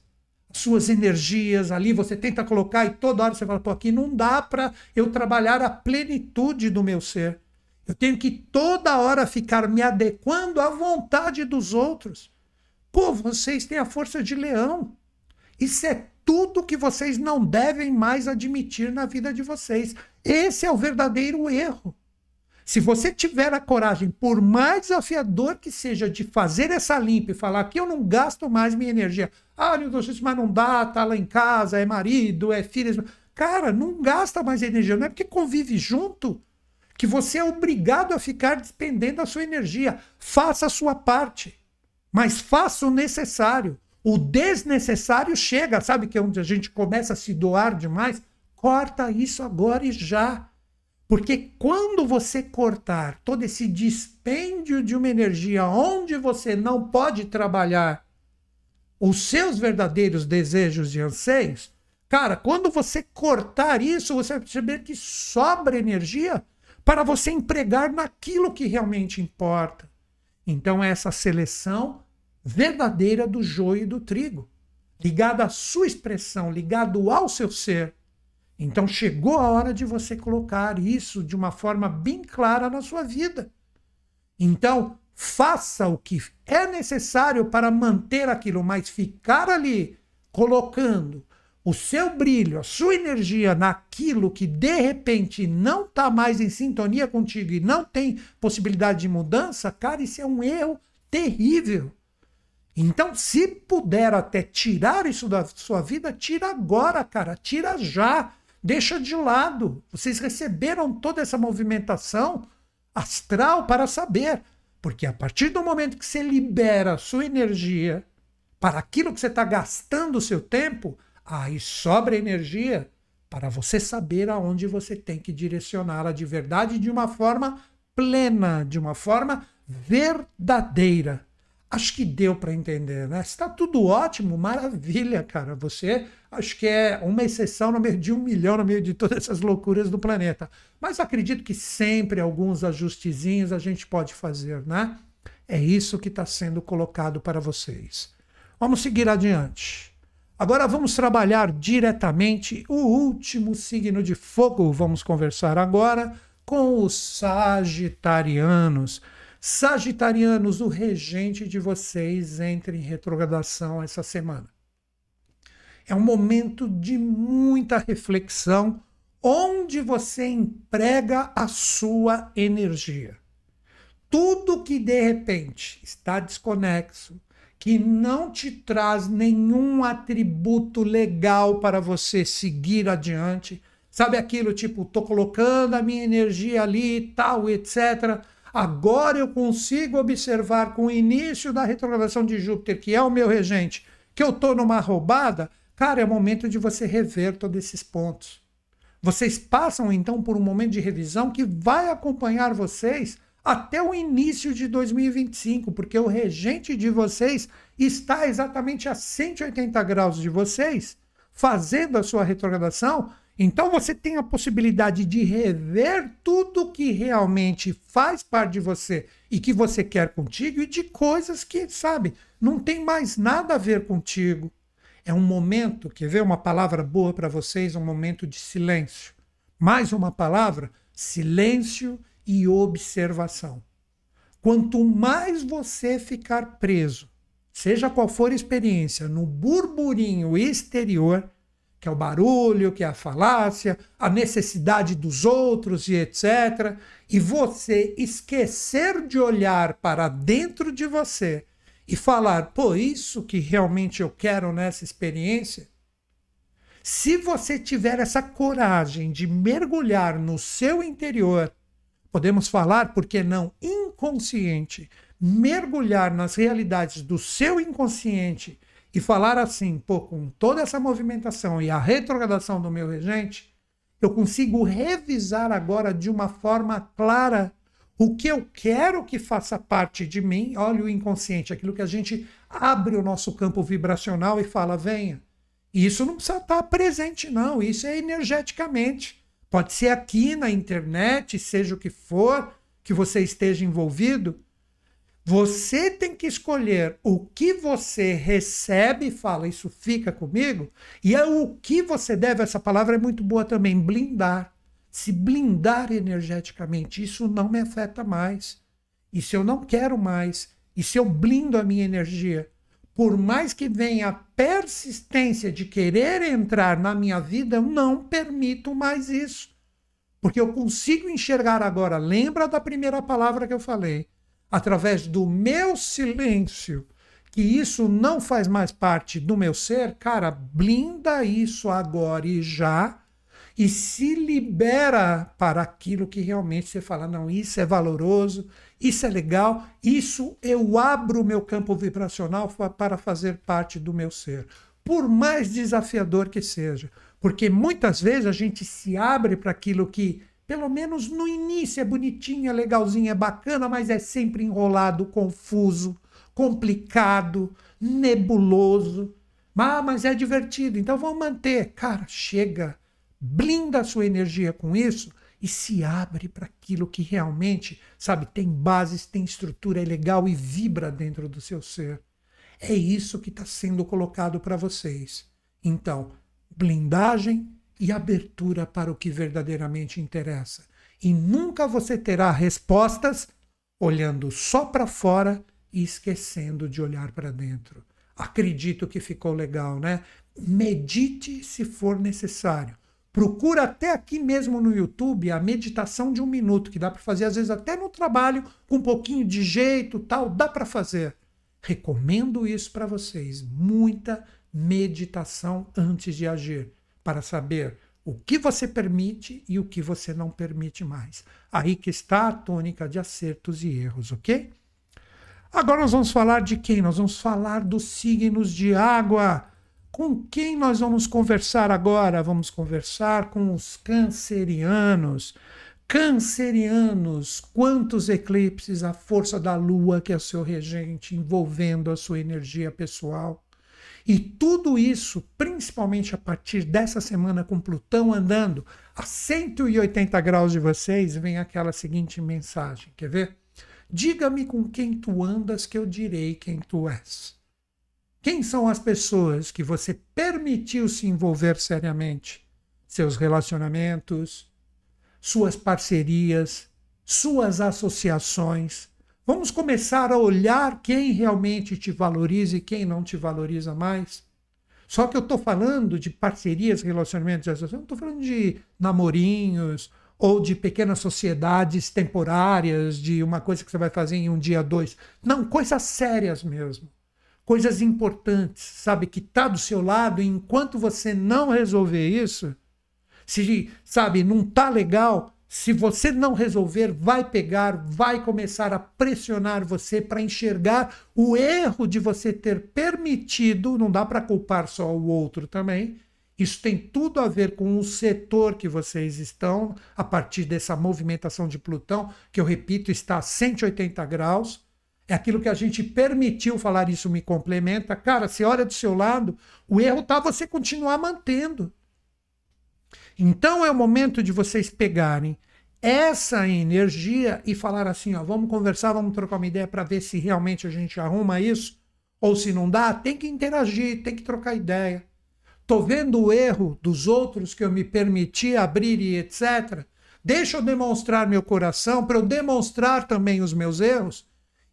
suas energias ali, você tenta colocar e toda hora você fala, pô, aqui não dá para eu trabalhar a plenitude do meu ser. Eu tenho que toda hora ficar me adequando à vontade dos outros. Pô, vocês têm a força de leão. Isso é tudo que vocês não devem mais admitir na vida de vocês. Esse é o verdadeiro erro. Se você tiver a coragem, por mais desafiador que seja, de fazer essa limpa e falar que eu não gasto mais minha energia. Ah, Nilton, mas não dá, tá lá em casa, é marido, é filho. Cara, não gasta mais energia. Não é porque convive junto que você é obrigado a ficar despendendo a sua energia. Faça a sua parte, mas faça o necessário. O desnecessário chega, sabe que é onde a gente começa a se doar demais? Corta isso agora e já. Porque quando você cortar todo esse dispêndio de uma energia onde você não pode trabalhar os seus verdadeiros desejos e anseios, cara, quando você cortar isso, você vai perceber que sobra energia para você empregar naquilo que realmente importa. Então, é essa seleção verdadeira do joio e do trigo, ligada à sua expressão, ligado ao seu ser, então chegou a hora de você colocar isso de uma forma bem clara na sua vida. Então, faça o que é necessário para manter aquilo, mas ficar ali colocando o seu brilho, a sua energia naquilo que de repente não está mais em sintonia contigo e não tem possibilidade de mudança, cara, isso é um erro terrível. Então, se puder até tirar isso da sua vida, tira agora, cara, tira já. Deixa de lado. Vocês receberam toda essa movimentação astral para saber. Porque a partir do momento que você libera a sua energia para aquilo que você está gastando o seu tempo, aí sobra energia para você saber aonde você tem que direcioná-la de verdade de uma forma plena, de uma forma verdadeira. Acho que deu para entender, né? Está tudo ótimo, maravilha, cara. Você acho que é uma exceção no meio de um milhão, no meio de todas essas loucuras do planeta. Mas acredito que sempre alguns ajustezinhos a gente pode fazer, né? É isso que está sendo colocado para vocês. Vamos seguir adiante. Agora vamos trabalhar diretamente o último signo de fogo. Vamos conversar agora com os sagitarianos. Sagitarianos, o regente de vocês entra em retrogradação essa semana. É um momento de muita reflexão, onde você emprega a sua energia. Tudo que de repente está desconexo, que não te traz nenhum atributo legal para você seguir adiante, sabe aquilo tipo, tô colocando a minha energia ali, tal, etc Agora eu consigo observar com o início da retrogradação de Júpiter, que é o meu regente, que eu estou numa roubada. Cara, é momento de você rever todos esses pontos. Vocês passam então por um momento de revisão que vai acompanhar vocês até o início de 2025, porque o regente de vocês está exatamente a 180 graus de vocês, fazendo a sua retrogradação então você tem a possibilidade de rever tudo que realmente faz parte de você e que você quer contigo e de coisas que, sabe, não tem mais nada a ver contigo. É um momento, quer ver uma palavra boa para vocês? Um momento de silêncio. Mais uma palavra: silêncio e observação. Quanto mais você ficar preso, seja qual for a experiência, no burburinho exterior, que é o barulho, que é a falácia, a necessidade dos outros e etc. E você esquecer de olhar para dentro de você e falar, pô, isso que realmente eu quero nessa experiência. Se você tiver essa coragem de mergulhar no seu interior, podemos falar, por que não, inconsciente, mergulhar nas realidades do seu inconsciente e falar assim, pô, com toda essa movimentação e a retrogradação do meu regente, eu consigo revisar agora de uma forma clara o que eu quero que faça parte de mim. Olha o inconsciente, aquilo que a gente abre o nosso campo vibracional e fala, venha. Isso não precisa estar presente, não. Isso é energeticamente. Pode ser aqui na internet, seja o que for que você esteja envolvido, você tem que escolher o que você recebe e fala, isso fica comigo, e é o que você deve, essa palavra é muito boa também, blindar. Se blindar energeticamente, isso não me afeta mais. E se eu não quero mais, e se eu blindo a minha energia, por mais que venha a persistência de querer entrar na minha vida, eu não permito mais isso. Porque eu consigo enxergar agora, lembra da primeira palavra que eu falei? Através do meu silêncio, que isso não faz mais parte do meu ser, cara, blinda isso agora e já e se libera para aquilo que realmente você fala, não, isso é valoroso, isso é legal, isso eu abro o meu campo vibracional para fazer parte do meu ser, por mais desafiador que seja, porque muitas vezes a gente se abre para aquilo que pelo menos no início é bonitinho, é legalzinho, é bacana, mas é sempre enrolado, confuso, complicado, nebuloso. Ah, mas é divertido, então vamos manter. Cara, chega, blinda a sua energia com isso e se abre para aquilo que realmente, sabe, tem bases, tem estrutura, é legal e vibra dentro do seu ser. É isso que está sendo colocado para vocês. Então, blindagem e abertura para o que verdadeiramente interessa. E nunca você terá respostas olhando só para fora e esquecendo de olhar para dentro. Acredito que ficou legal, né? Medite se for necessário. Procura até aqui mesmo no YouTube a meditação de um minuto, que dá para fazer às vezes até no trabalho, com um pouquinho de jeito, tal, dá para fazer. Recomendo isso para vocês. Muita meditação antes de agir para saber o que você permite e o que você não permite mais. Aí que está a tônica de acertos e erros, ok? Agora nós vamos falar de quem? Nós vamos falar dos signos de água. Com quem nós vamos conversar agora? Vamos conversar com os cancerianos. Cancerianos, quantos eclipses, a força da lua, que é seu regente, envolvendo a sua energia pessoal. E tudo isso, principalmente a partir dessa semana com Plutão andando a 180 graus de vocês, vem aquela seguinte mensagem: quer ver? Diga-me com quem tu andas, que eu direi quem tu és. Quem são as pessoas que você permitiu se envolver seriamente? Seus relacionamentos, suas parcerias, suas associações. Vamos começar a olhar quem realmente te valoriza e quem não te valoriza mais. Só que eu estou falando de parcerias, relacionamentos, associações, não estou falando de namorinhos ou de pequenas sociedades temporárias, de uma coisa que você vai fazer em um dia, dois. Não, coisas sérias mesmo. Coisas importantes, sabe, que está do seu lado e enquanto você não resolver isso, se, sabe, não tá legal, se você não resolver, vai pegar, vai começar a pressionar você para enxergar o erro de você ter permitido, não dá para culpar só o outro também, isso tem tudo a ver com o setor que vocês estão, a partir dessa movimentação de Plutão, que eu repito, está a 180 graus. É aquilo que a gente permitiu falar, isso me complementa. Cara, se olha do seu lado, o erro está você continuar mantendo. Então é o momento de vocês pegarem essa energia e falar assim: ó, vamos conversar, vamos trocar uma ideia para ver se realmente a gente arruma isso. Ou se não dá, tem que interagir, tem que trocar ideia. Estou vendo o erro dos outros que eu me permiti abrir e etc. Deixa eu demonstrar meu coração para eu demonstrar também os meus erros.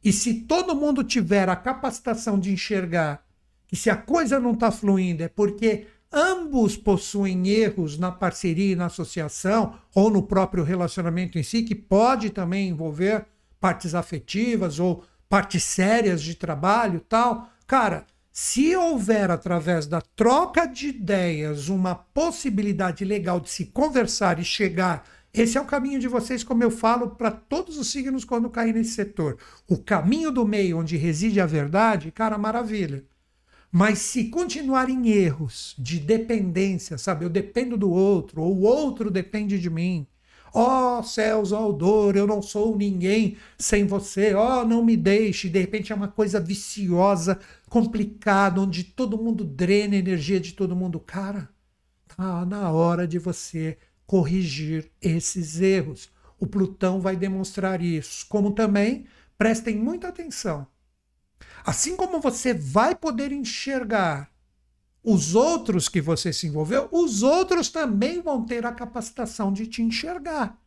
E se todo mundo tiver a capacitação de enxergar que se a coisa não está fluindo é porque ambos possuem erros na parceria e na associação ou no próprio relacionamento em si, que pode também envolver partes afetivas ou partes sérias de trabalho tal. Cara, se houver, através da troca de ideias, uma possibilidade legal de se conversar e chegar, esse é o caminho de vocês, como eu falo para todos os signos quando cair nesse setor. O caminho do meio, onde reside a verdade, cara, maravilha. Mas se continuar em erros de dependência, sabe? Eu dependo do outro, ou o outro depende de mim, Ó oh, céus, ó oh, dor, eu não sou ninguém sem você. Ó, oh, não me deixe. De repente é uma coisa viciosa, complicada, onde todo mundo drena a energia de todo mundo. Cara, tá na hora de você corrigir esses erros. O Plutão vai demonstrar isso. Como também, prestem muita atenção. Assim como você vai poder enxergar os outros que você se envolveu, os outros também vão ter a capacitação de te enxergar.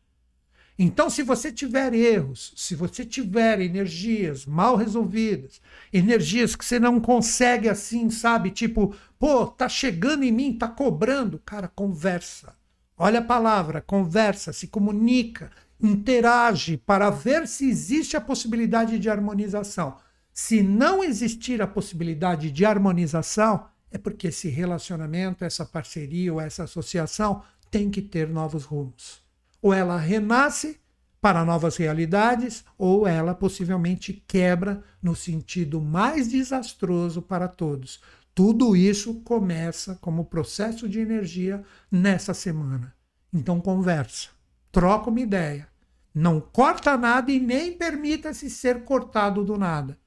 Então, se você tiver erros, se você tiver energias mal resolvidas, energias que você não consegue assim, sabe? Tipo, pô, tá chegando em mim, tá cobrando. Cara, conversa. Olha a palavra, conversa, se comunica, interage para ver se existe a possibilidade de harmonização. Se não existir a possibilidade de harmonização, é porque esse relacionamento, essa parceria ou essa associação tem que ter novos rumos. Ou ela renasce para novas realidades, ou ela possivelmente quebra no sentido mais desastroso para todos. Tudo isso começa como processo de energia nessa semana. Então conversa, troca uma ideia. Não corta nada e nem permita-se ser cortado do nada.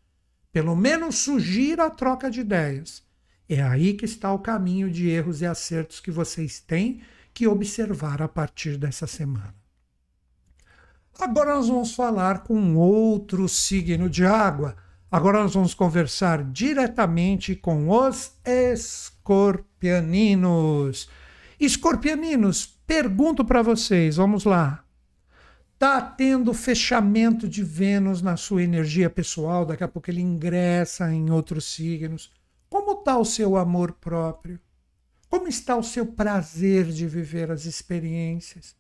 Pelo menos sugira a troca de ideias é aí que está o caminho de erros e acertos que vocês têm que observar a partir dessa semana. Agora nós vamos falar com outro signo de água. Agora nós vamos conversar diretamente com os escorpianinos. Escorpianinos, pergunto para vocês, vamos lá. Tá tendo fechamento de Vênus na sua energia pessoal, daqui a pouco ele ingressa em outros signos. Como está o seu amor próprio? Como está o seu prazer de viver as experiências?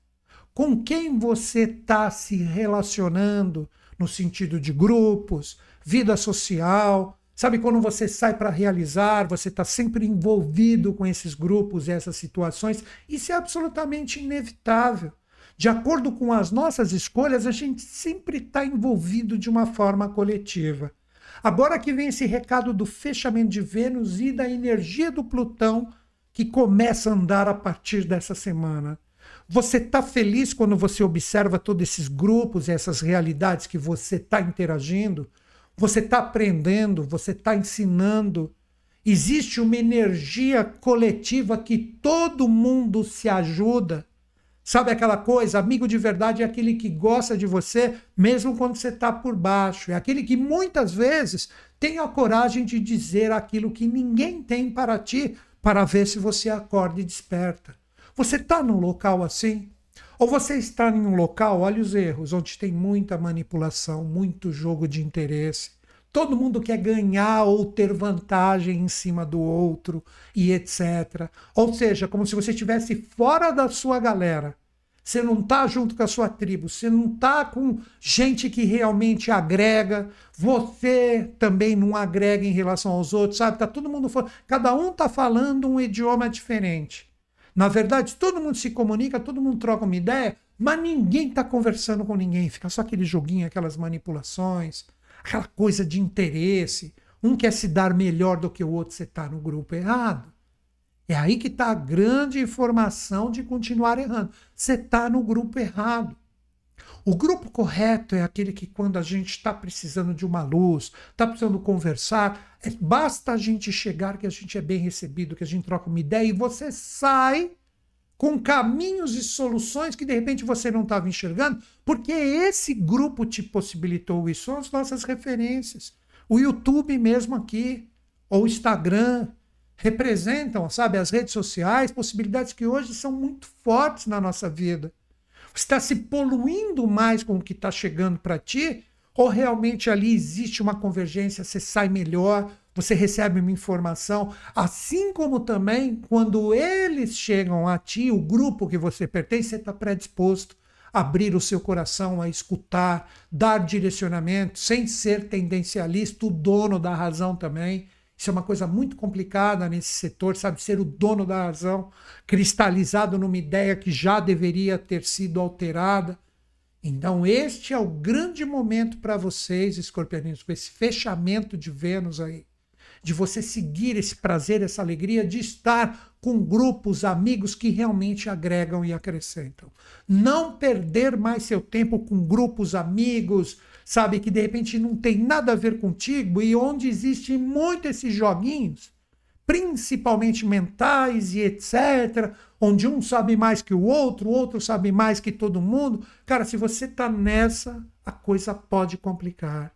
Com quem você está se relacionando no sentido de grupos, vida social? Sabe quando você sai para realizar, você está sempre envolvido com esses grupos e essas situações? Isso é absolutamente inevitável. De acordo com as nossas escolhas, a gente sempre está envolvido de uma forma coletiva. Agora que vem esse recado do fechamento de Vênus e da energia do Plutão que começa a andar a partir dessa semana. Você está feliz quando você observa todos esses grupos e essas realidades que você está interagindo? Você está aprendendo, você está ensinando. Existe uma energia coletiva que todo mundo se ajuda. Sabe aquela coisa? Amigo de verdade é aquele que gosta de você, mesmo quando você está por baixo. É aquele que muitas vezes tem a coragem de dizer aquilo que ninguém tem para ti, para ver se você acorda e desperta. Você está num local assim? Ou você está em um local, olha os erros, onde tem muita manipulação, muito jogo de interesse. Todo mundo quer ganhar ou ter vantagem em cima do outro e etc. Ou seja, como se você estivesse fora da sua galera. Você não está junto com a sua tribo, você não está com gente que realmente agrega, você também não agrega em relação aos outros, sabe? Tá todo mundo falando, cada um está falando um idioma diferente. Na verdade, todo mundo se comunica, todo mundo troca uma ideia, mas ninguém está conversando com ninguém. Fica só aquele joguinho, aquelas manipulações, aquela coisa de interesse. Um quer se dar melhor do que o outro, você está no grupo errado. É aí que está a grande informação de continuar errando. Você está no grupo errado. O grupo correto é aquele que, quando a gente está precisando de uma luz, está precisando conversar, é, basta a gente chegar que a gente é bem recebido, que a gente troca uma ideia e você sai com caminhos e soluções que de repente você não estava enxergando, porque esse grupo te possibilitou isso. São as nossas referências. O YouTube mesmo aqui, ou o Instagram, representam, sabe, as redes sociais, possibilidades que hoje são muito fortes na nossa vida. Você está se poluindo mais com o que está chegando para ti? Ou realmente ali existe uma convergência, você sai melhor, você recebe uma informação, assim como também quando eles chegam a ti, o grupo que você pertence, você está predisposto a abrir o seu coração, a escutar, dar direcionamento, sem ser tendencialista, o dono da razão também. Isso é uma coisa muito complicada nesse setor, sabe? Ser o dono da razão, cristalizado numa ideia que já deveria ter sido alterada. Então, este é o grande momento para vocês, escorpianinhos, com esse fechamento de Vênus aí, de você seguir esse prazer, essa alegria de estar com grupos, amigos que realmente agregam e acrescentam. Não perder mais seu tempo com grupos, amigos, sabe, que de repente não tem nada a ver contigo e onde existem muito esses joguinhos, principalmente mentais e etc., onde um sabe mais que o outro, o outro sabe mais que todo mundo. Cara, se você está nessa, a coisa pode complicar.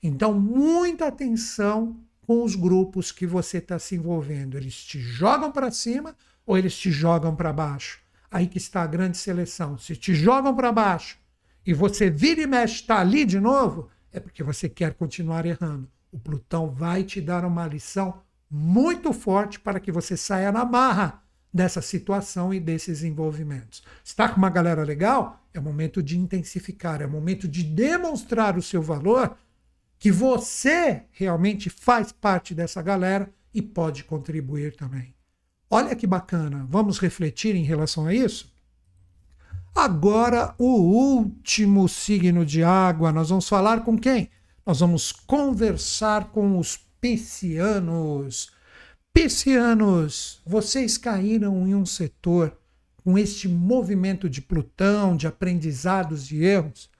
Então, muita atenção com os grupos que você está se envolvendo. Eles te jogam para cima ou eles te jogam para baixo? Aí que está a grande seleção. Se te jogam para baixo, e você vira e mexe, está ali de novo, é porque você quer continuar errando. O Plutão vai te dar uma lição muito forte para que você saia na marra dessa situação e desses envolvimentos. Está com uma galera legal? É momento de intensificar, é momento de demonstrar o seu valor, que você realmente faz parte dessa galera e pode contribuir também. Olha que bacana, vamos refletir em relação a isso? Agora, o último signo de água, nós vamos falar com quem? Nós vamos conversar com os piscianos. Piscianos, vocês caíram em um setor com este movimento de Plutão, de aprendizados e erros,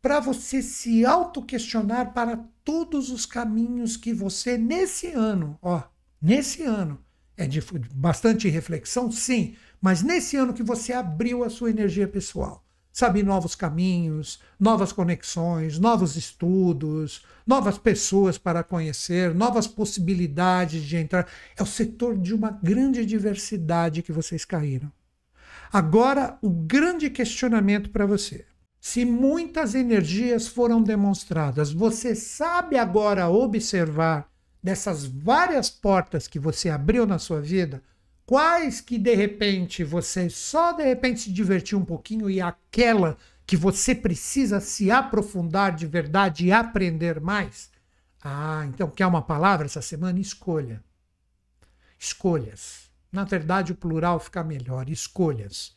para você se auto-questionar para todos os caminhos que você, nesse ano, ó, nesse ano, é de bastante reflexão, sim, mas nesse ano que você abriu a sua energia pessoal, sabe, novos caminhos, novas conexões, novos estudos, novas pessoas para conhecer, novas possibilidades de entrar. É o setor de uma grande diversidade que vocês caíram. Agora, o grande questionamento para você. Se muitas energias foram demonstradas, você sabe agora observar dessas várias portas que você abriu na sua vida, quais que de repente você só de repente se divertiu um pouquinho e aquela que você precisa se aprofundar de verdade e aprender mais? Ah, então quer uma palavra essa semana? Escolha. Escolhas. Na verdade, o plural fica melhor. Escolhas.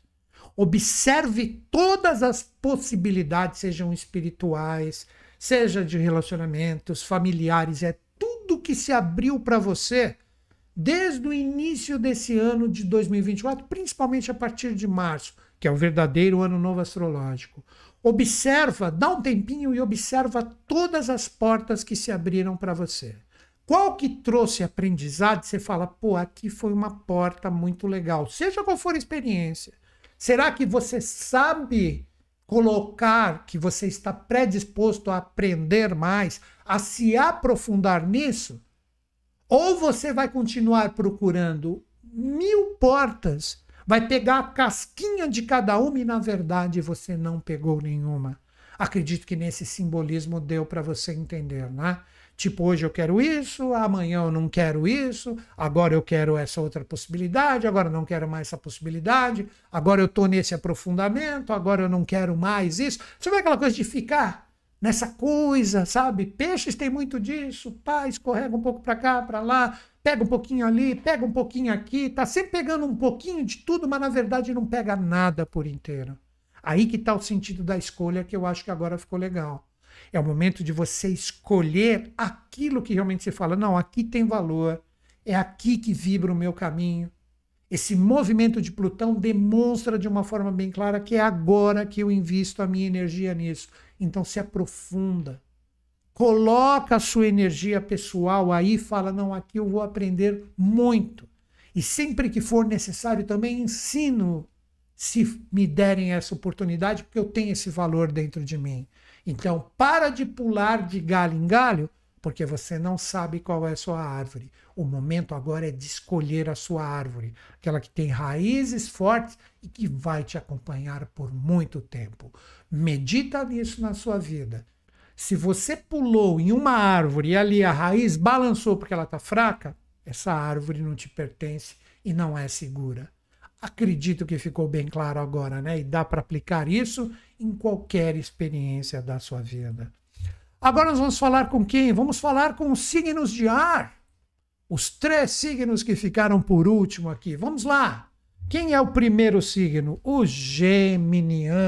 Observe todas as possibilidades, sejam espirituais, seja de relacionamentos familiares, é tudo que se abriu para você desde o início desse ano de 2024, principalmente a partir de março, que é o verdadeiro ano novo astrológico. Observa, dá um tempinho e observa todas as portas que se abriram para você. Qual que trouxe aprendizado? Você fala, pô, aqui foi uma porta muito legal. Seja qual for a experiência. Será que você sabe colocar que você está predisposto a aprender mais, a se aprofundar nisso? Ou você vai continuar procurando mil portas, vai pegar a casquinha de cada uma e na verdade você não pegou nenhuma. Acredito que nesse simbolismo deu para você entender, né? Tipo, hoje eu quero isso, amanhã eu não quero isso, agora eu quero essa outra possibilidade, agora eu não quero mais essa possibilidade, agora eu estou nesse aprofundamento, agora eu não quero mais isso. Vê aquela coisa de ficar nessa coisa, sabe? Peixes tem muito disso, pá, escorrega um pouco para cá, para lá, pega um pouquinho ali, pega um pouquinho aqui, tá sempre pegando um pouquinho de tudo, mas na verdade não pega nada por inteiro. Aí que está o sentido da escolha que eu acho que agora ficou legal. É o momento de você escolher aquilo que realmente você fala: não, aqui tem valor, é aqui que vibra o meu caminho. Esse movimento de Plutão demonstra de uma forma bem clara que é agora que eu invisto a minha energia nisso. Então se aprofunda. Coloca a sua energia pessoal aí fala: não, aqui eu vou aprender muito. E sempre que for necessário também ensino se me derem essa oportunidade, porque eu tenho esse valor dentro de mim. Então, para de pular de galho em galho, porque você não sabe qual é a sua árvore. O momento agora é de escolher a sua árvore, aquela que tem raízes fortes e que vai te acompanhar por muito tempo. Medita nisso na sua vida. Se você pulou em uma árvore e ali a raiz balançou porque ela está fraca, essa árvore não te pertence e não é segura. Acredito que ficou bem claro agora, né? E dá para aplicar isso em qualquer experiência da sua vida. Agora nós vamos falar com quem? Vamos falar com os signos de ar. Os três signos que ficaram por último aqui. Vamos lá. Quem é o primeiro signo? Os geminianos.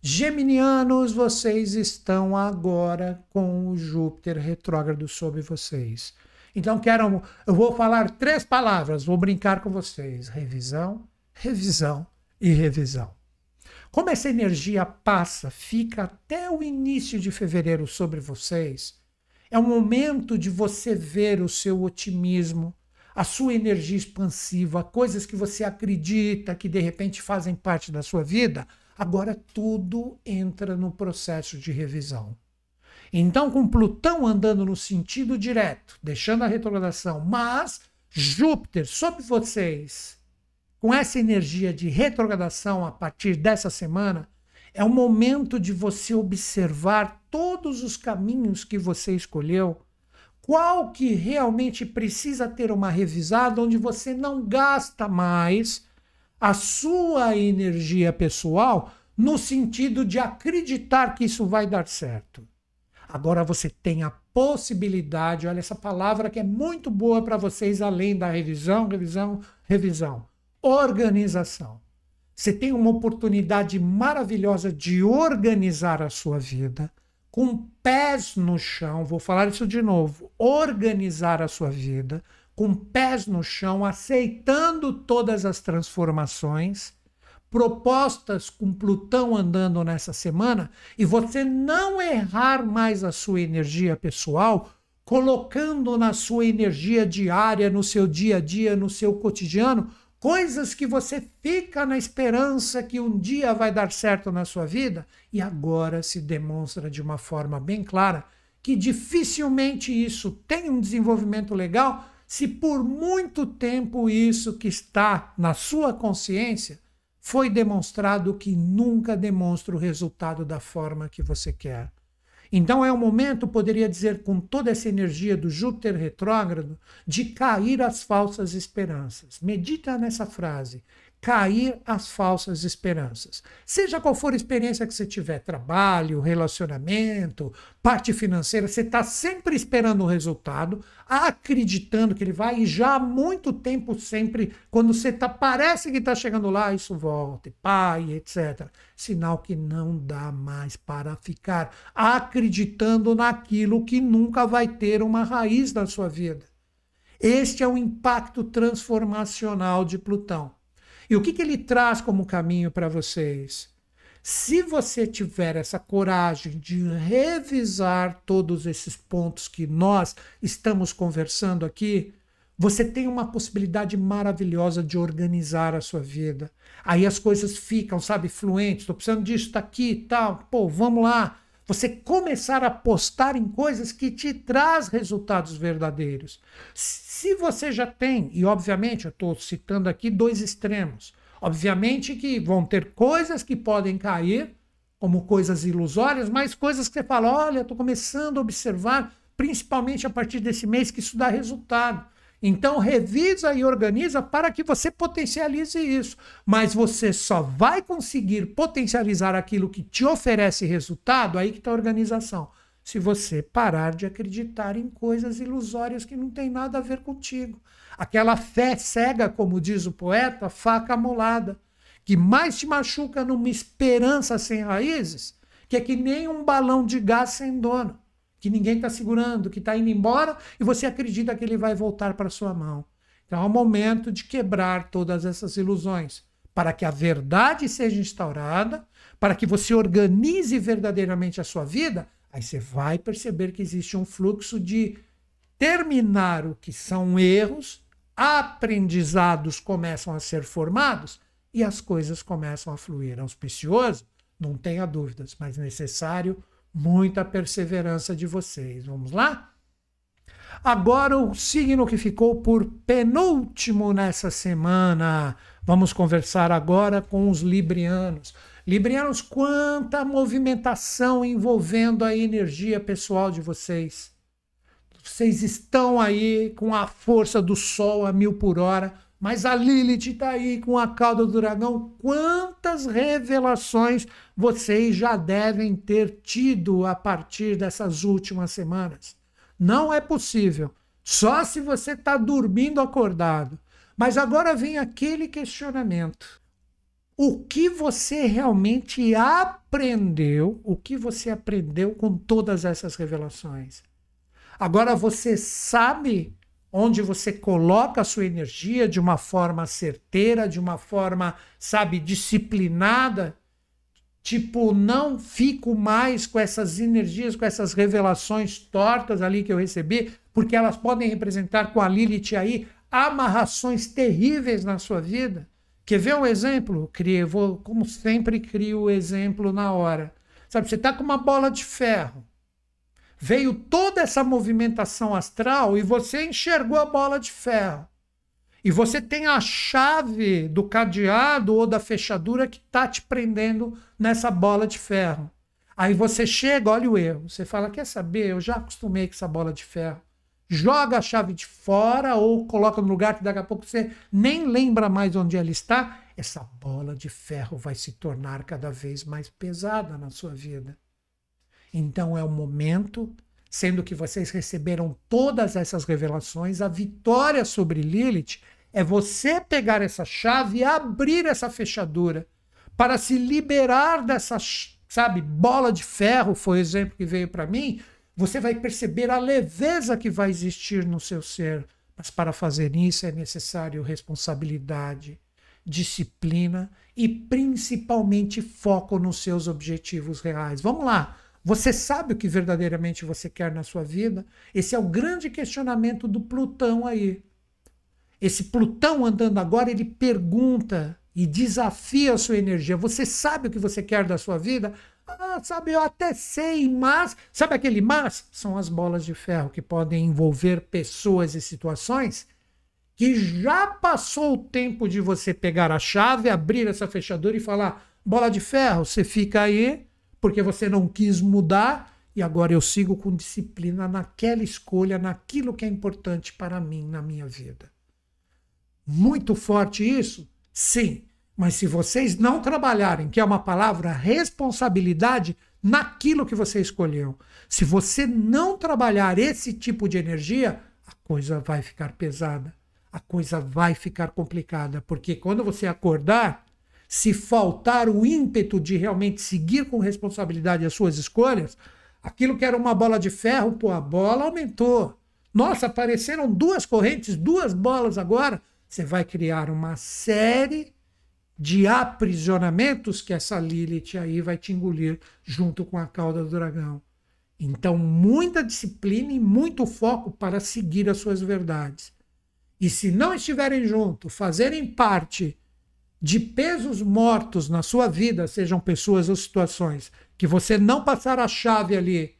Geminianos, vocês estão agora com o Júpiter retrógrado sobre vocês. Então, quero, eu vou falar três palavras, vou brincar com vocês: revisão, revisão e revisão. Como essa energia passa, fica até o início de fevereiro sobre vocês, é o momento de você ver o seu otimismo, a sua energia expansiva, coisas que você acredita que de repente fazem parte da sua vida, agora tudo entra no processo de revisão. Então, com Plutão andando no sentido direto, deixando a retrogradação, mas Júpiter sobre vocês, com essa energia de retrogradação a partir dessa semana, é o momento de você observar todos os caminhos que você escolheu, qual que realmente precisa ter uma revisada onde você não gasta mais a sua energia pessoal no sentido de acreditar que isso vai dar certo. Agora você tem a possibilidade, olha essa palavra que é muito boa para vocês, além da revisão, revisão, revisão. Organização. Você tem uma oportunidade maravilhosa de organizar a sua vida com pés no chão. Vou falar isso de novo. Organizar a sua vida com pés no chão, aceitando todas as transformações propostas com Plutão andando nessa semana e você não errar mais a sua energia pessoal, colocando na sua energia diária, no seu dia a dia, no seu cotidiano, coisas que você fica na esperança que um dia vai dar certo na sua vida e agora se demonstra de uma forma bem clara que dificilmente isso tem um desenvolvimento legal se por muito tempo isso que está na sua consciência foi demonstrado que nunca demonstra o resultado da forma que você quer. Então é o momento, poderia dizer, com toda essa energia do Júpiter retrógrado, de cair as falsas esperanças. Medita nessa frase cair as falsas esperanças. Seja qual for a experiência que você tiver, trabalho, relacionamento, parte financeira, você está sempre esperando o resultado, acreditando que ele vai, e já há muito tempo sempre, quando você tá, parece que está chegando lá, isso volta, e pai, etc. Sinal que não dá mais para ficar acreditando naquilo que nunca vai ter uma raiz na sua vida. Este é o impacto transformacional de Plutão. E o que, que ele traz como caminho para vocês? Se você tiver essa coragem de revisar todos esses pontos que nós estamos conversando aqui, você tem uma possibilidade maravilhosa de organizar a sua vida. Aí as coisas ficam, sabe, fluentes. Estou precisando disso, está aqui e tal. Pô, vamos lá. Você começar a apostar em coisas que te traz resultados verdadeiros. Se você já tem, e obviamente eu estou citando aqui dois extremos. Obviamente que vão ter coisas que podem cair, como coisas ilusórias, mas coisas que você fala: olha, estou começando a observar, principalmente a partir desse mês, que isso dá resultado. Então, revisa e organiza para que você potencialize isso. Mas você só vai conseguir potencializar aquilo que te oferece resultado, aí que está a organização. Se você parar de acreditar em coisas ilusórias que não tem nada a ver contigo. Aquela fé cega, como diz o poeta, faca molada, que mais te machuca numa esperança sem raízes, que é que nem um balão de gás sem dono que ninguém está segurando, que está indo embora e você acredita que ele vai voltar para sua mão. Então é o momento de quebrar todas essas ilusões, para que a verdade seja instaurada, para que você organize verdadeiramente a sua vida. Aí você vai perceber que existe um fluxo de terminar o que são erros, aprendizados começam a ser formados e as coisas começam a fluir. Auspicioso? Não tenha dúvidas, mas necessário muita perseverança de vocês. Vamos lá? Agora o signo que ficou por penúltimo nessa semana. Vamos conversar agora com os librianos. Librianos, quanta movimentação envolvendo a energia pessoal de vocês. Vocês estão aí com a força do sol a mil por hora mas a Lilith está aí com a cauda do dragão. Quantas revelações vocês já devem ter tido a partir dessas últimas semanas? Não é possível. Só se você está dormindo acordado. Mas agora vem aquele questionamento. O que você realmente aprendeu? O que você aprendeu com todas essas revelações? Agora você sabe onde você coloca a sua energia de uma forma certeira, de uma forma, sabe, disciplinada. Tipo, não fico mais com essas energias, com essas revelações tortas ali que eu recebi, porque elas podem representar com a Lilith aí amarrações terríveis na sua vida. Quer ver um exemplo? Crio, vou, como sempre, crio o exemplo na hora. Sabe, você está com uma bola de ferro veio toda essa movimentação astral e você enxergou a bola de ferro. E você tem a chave do cadeado ou da fechadura que está te prendendo nessa bola de ferro. Aí você chega, olha o erro. Você fala: Quer saber? Eu já acostumei com essa bola de ferro. Joga a chave de fora ou coloca no lugar que daqui a pouco você nem lembra mais onde ela está. Essa bola de ferro vai se tornar cada vez mais pesada na sua vida. Então é o momento, sendo que vocês receberam todas essas revelações, a vitória sobre Lilith é você pegar essa chave e abrir essa fechadura para se liberar dessa, sabe, bola de ferro, foi o exemplo que veio para mim. Você vai perceber a leveza que vai existir no seu ser. Mas para fazer isso é necessário responsabilidade, disciplina e principalmente foco nos seus objetivos reais. Vamos lá. Você sabe o que verdadeiramente você quer na sua vida? Esse é o grande questionamento do Plutão aí. Esse Plutão andando agora, ele pergunta e desafia a sua energia. Você sabe o que você quer da sua vida? Ah, sabe, eu até sei, mas. Sabe aquele mas? São as bolas de ferro que podem envolver pessoas e situações que já passou o tempo de você pegar a chave, abrir essa fechadura e falar: bola de ferro, você fica aí porque você não quis mudar e agora eu sigo com disciplina naquela escolha, naquilo que é importante para mim na minha vida. Muito forte isso? Sim. Mas se vocês não trabalharem, que é uma palavra responsabilidade, naquilo que você escolheu, se você não trabalhar esse tipo de energia, a coisa vai ficar pesada, a coisa vai ficar complicada, porque quando você acordar, se faltar o ímpeto de realmente seguir com responsabilidade as suas escolhas, aquilo que era uma bola de ferro, pô, a bola aumentou. Nossa, apareceram duas correntes, duas bolas agora. Você vai criar uma série de aprisionamentos que essa Lilith aí vai te engolir junto com a cauda do dragão. Então, muita disciplina e muito foco para seguir as suas verdades. E se não estiverem junto, fazerem parte de pesos mortos na sua vida, sejam pessoas ou situações, que você não passar a chave ali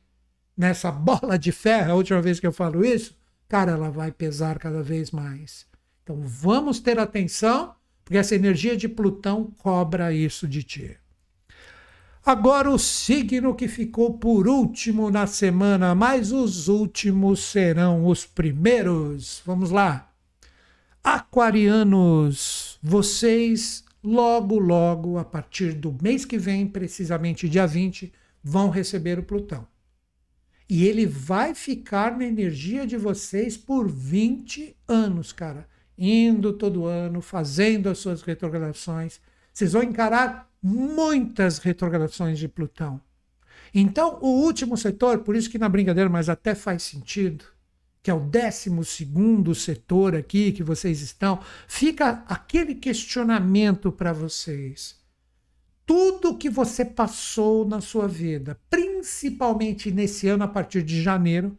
nessa bola de ferro, a última vez que eu falo isso, cara, ela vai pesar cada vez mais. Então vamos ter atenção, porque essa energia de Plutão cobra isso de ti. Agora o signo que ficou por último na semana, mas os últimos serão os primeiros. Vamos lá. Aquarianos, vocês logo, logo, a partir do mês que vem, precisamente dia 20, vão receber o Plutão. E ele vai ficar na energia de vocês por 20 anos, cara. Indo todo ano, fazendo as suas retrogradações. Vocês vão encarar muitas retrogradações de Plutão. Então, o último setor, por isso que na brincadeira, mas até faz sentido, que é o 12 setor aqui que vocês estão, fica aquele questionamento para vocês. Tudo que você passou na sua vida, principalmente nesse ano a partir de janeiro,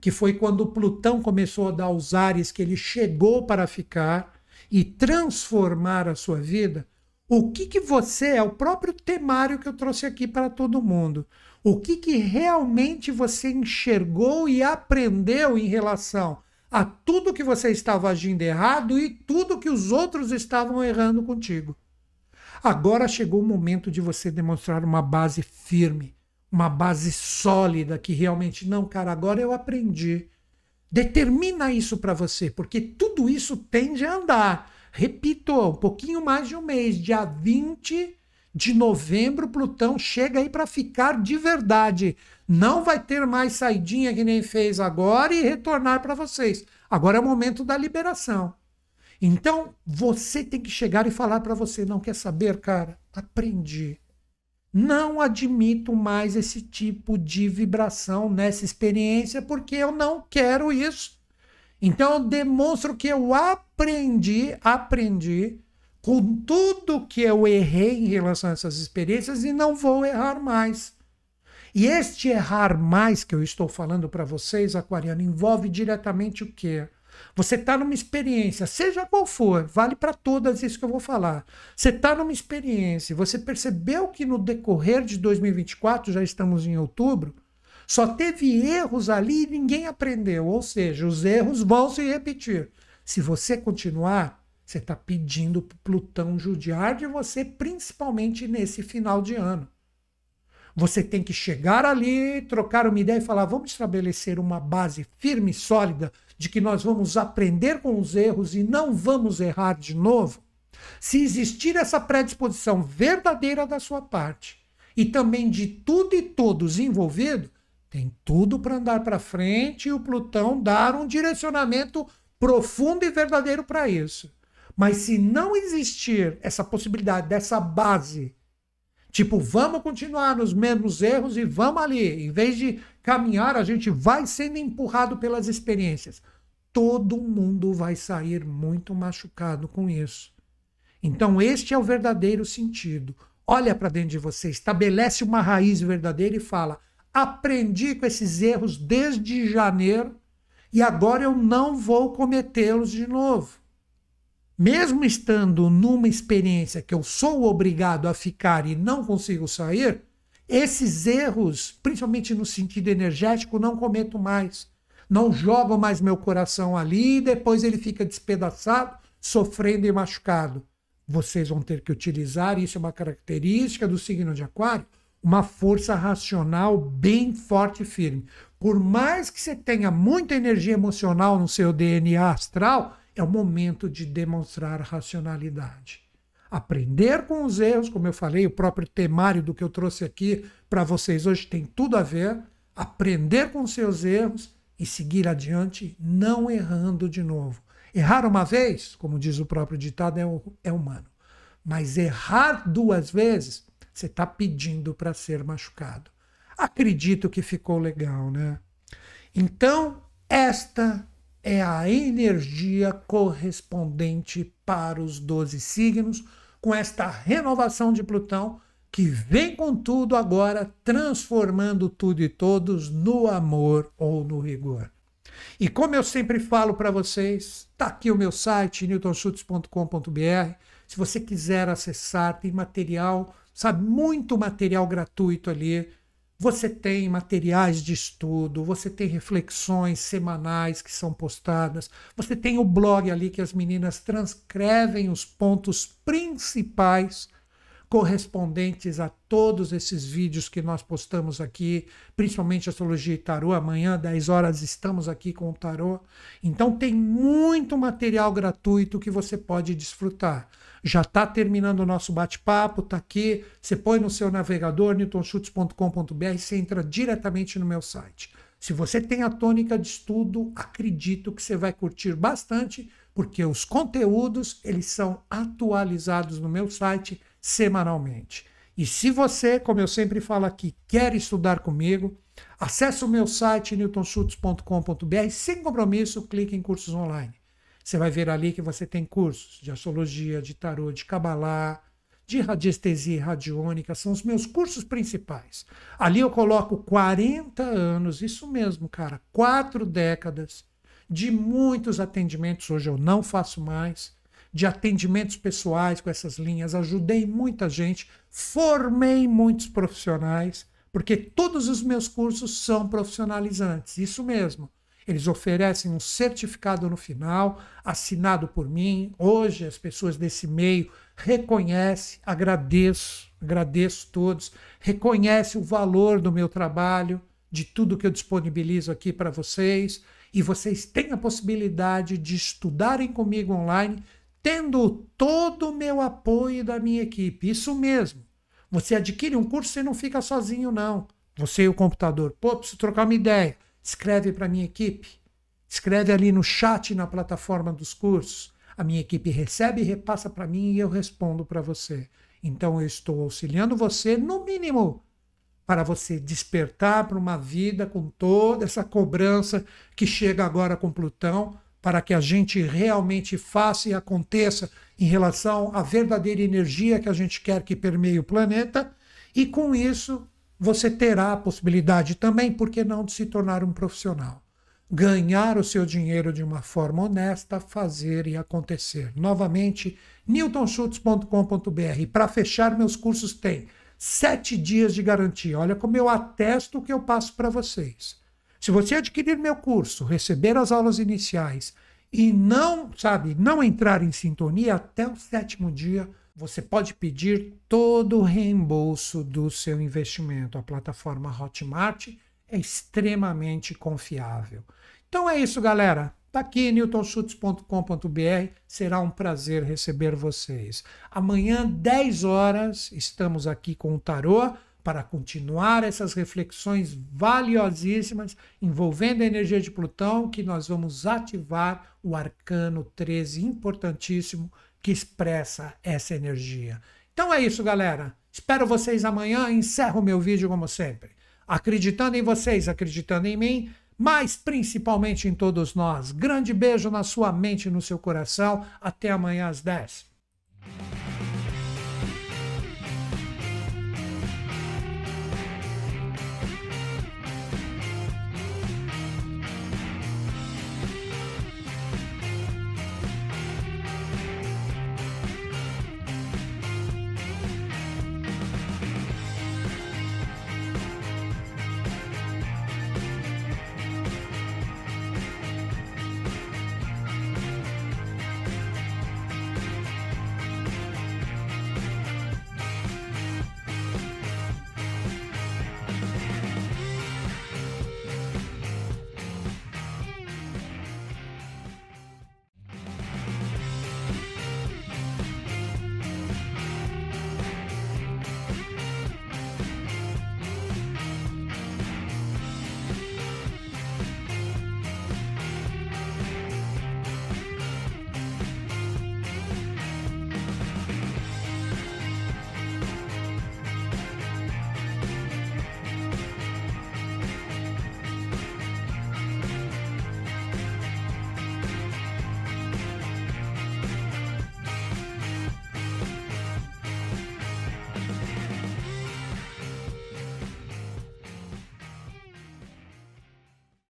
que foi quando Plutão começou a dar os ares que ele chegou para ficar e transformar a sua vida, o que, que você é o próprio temário que eu trouxe aqui para todo mundo. O que, que realmente você enxergou e aprendeu em relação a tudo que você estava agindo errado e tudo que os outros estavam errando contigo. Agora chegou o momento de você demonstrar uma base firme, uma base sólida que realmente não, cara, agora eu aprendi. Determina isso para você, porque tudo isso tende a andar. Repito, um pouquinho mais de um mês, dia 20 de novembro, Plutão chega aí para ficar de verdade. Não vai ter mais saidinha que nem fez agora e retornar para vocês. Agora é o momento da liberação. Então, você tem que chegar e falar para você: não quer saber, cara? Aprendi. Não admito mais esse tipo de vibração nessa experiência porque eu não quero isso. Então, eu demonstro que eu aprendi, aprendi com tudo que eu errei em relação a essas experiências e não vou errar mais. E este errar mais que eu estou falando para vocês, Aquariano, envolve diretamente o quê? Você está numa experiência, seja qual for, vale para todas isso que eu vou falar. Você está numa experiência, você percebeu que no decorrer de 2024, já estamos em outubro, só teve erros ali e ninguém aprendeu. Ou seja, os erros vão se repetir. Se você continuar, você está pedindo para Plutão judiar de você, principalmente nesse final de ano. Você tem que chegar ali, trocar uma ideia e falar: vamos estabelecer uma base firme e sólida de que nós vamos aprender com os erros e não vamos errar de novo. Se existir essa predisposição verdadeira da sua parte e também de tudo e todos envolvidos, tem tudo para andar para frente e o Plutão dar um direcionamento profundo e verdadeiro para isso. Mas se não existir essa possibilidade dessa base, tipo, vamos continuar nos mesmos erros e vamos ali, em vez de caminhar, a gente vai sendo empurrado pelas experiências. Todo mundo vai sair muito machucado com isso. Então, este é o verdadeiro sentido. Olha para dentro de você, estabelece uma raiz verdadeira e fala: aprendi com esses erros desde janeiro e agora eu não vou cometê-los de novo mesmo estando numa experiência que eu sou obrigado a ficar e não consigo sair, esses erros, principalmente no sentido energético, não cometo mais. Não jogo mais meu coração ali e depois ele fica despedaçado, sofrendo e machucado. Vocês vão ter que utilizar, isso é uma característica do signo de Aquário, uma força racional bem forte e firme. Por mais que você tenha muita energia emocional no seu DNA astral, é o momento de demonstrar racionalidade. Aprender com os erros, como eu falei, o próprio temário do que eu trouxe aqui para vocês hoje tem tudo a ver. Aprender com seus erros e seguir adiante, não errando de novo. Errar uma vez, como diz o próprio ditado, é, é humano. Mas errar duas vezes, você está pedindo para ser machucado. Acredito que ficou legal, né? Então, Esta é a energia correspondente para os 12 signos, com esta renovação de Plutão que vem com tudo agora, transformando tudo e todos no amor ou no rigor. E como eu sempre falo para vocês, está aqui o meu site, newtonschutz.com.br. Se você quiser acessar, tem material, sabe, muito material gratuito ali você tem materiais de estudo, você tem reflexões semanais que são postadas, você tem o blog ali que as meninas transcrevem os pontos principais correspondentes a todos esses vídeos que nós postamos aqui, principalmente astrologia e tarô. Amanhã, 10 horas, estamos aqui com o tarô. Então tem muito material gratuito que você pode desfrutar. Já está terminando o nosso bate-papo, está aqui. Você põe no seu navegador, newtonschutz.com.br, você entra diretamente no meu site. Se você tem a tônica de estudo, acredito que você vai curtir bastante, porque os conteúdos eles são atualizados no meu site semanalmente. E se você, como eu sempre falo aqui, quer estudar comigo, acesse o meu site newtonschutz.com.br sem compromisso, clique em cursos online. Você vai ver ali que você tem cursos de astrologia, de tarô, de cabalá, de radiestesia e radiônica, são os meus cursos principais. Ali eu coloco 40 anos, isso mesmo, cara, quatro décadas de muitos atendimentos, hoje eu não faço mais, de atendimentos pessoais com essas linhas, ajudei muita gente, formei muitos profissionais, porque todos os meus cursos são profissionalizantes, isso mesmo. Eles oferecem um certificado no final, assinado por mim. Hoje as pessoas desse meio reconhecem, agradeço, agradeço todos, reconhecem o valor do meu trabalho, de tudo que eu disponibilizo aqui para vocês. E vocês têm a possibilidade de estudarem comigo online, tendo todo o meu apoio da minha equipe. Isso mesmo. Você adquire um curso, você não fica sozinho, não. Você e o computador. Pô, preciso trocar uma ideia escreve para a minha equipe, escreve ali no chat na plataforma dos cursos. A minha equipe recebe e repassa para mim e eu respondo para você. Então eu estou auxiliando você, no mínimo, para você despertar para uma vida com toda essa cobrança que chega agora com Plutão, para que a gente realmente faça e aconteça em relação à verdadeira energia que a gente quer que permeie o planeta, e com isso você terá a possibilidade também, por que não, de se tornar um profissional. Ganhar o seu dinheiro de uma forma honesta, fazer e acontecer. Novamente, newtonschutz.com.br. Para fechar, meus cursos têm sete dias de garantia. Olha como eu atesto o que eu passo para vocês. Se você adquirir meu curso, receber as aulas iniciais e não, sabe, não entrar em sintonia até o sétimo dia, você pode pedir todo o reembolso do seu investimento. A plataforma Hotmart é extremamente confiável. Então é isso, galera. Tá aqui newtonschutz.com.br. Será um prazer receber vocês. Amanhã, 10 horas, estamos aqui com o Tarô para continuar essas reflexões valiosíssimas envolvendo a energia de Plutão, que nós vamos ativar o arcano 13, importantíssimo, que expressa essa energia. Então é isso, galera. Espero vocês amanhã. Encerro meu vídeo como sempre. Acreditando em vocês, acreditando em mim, mas principalmente em todos nós. Grande beijo na sua mente e no seu coração. Até amanhã às 10.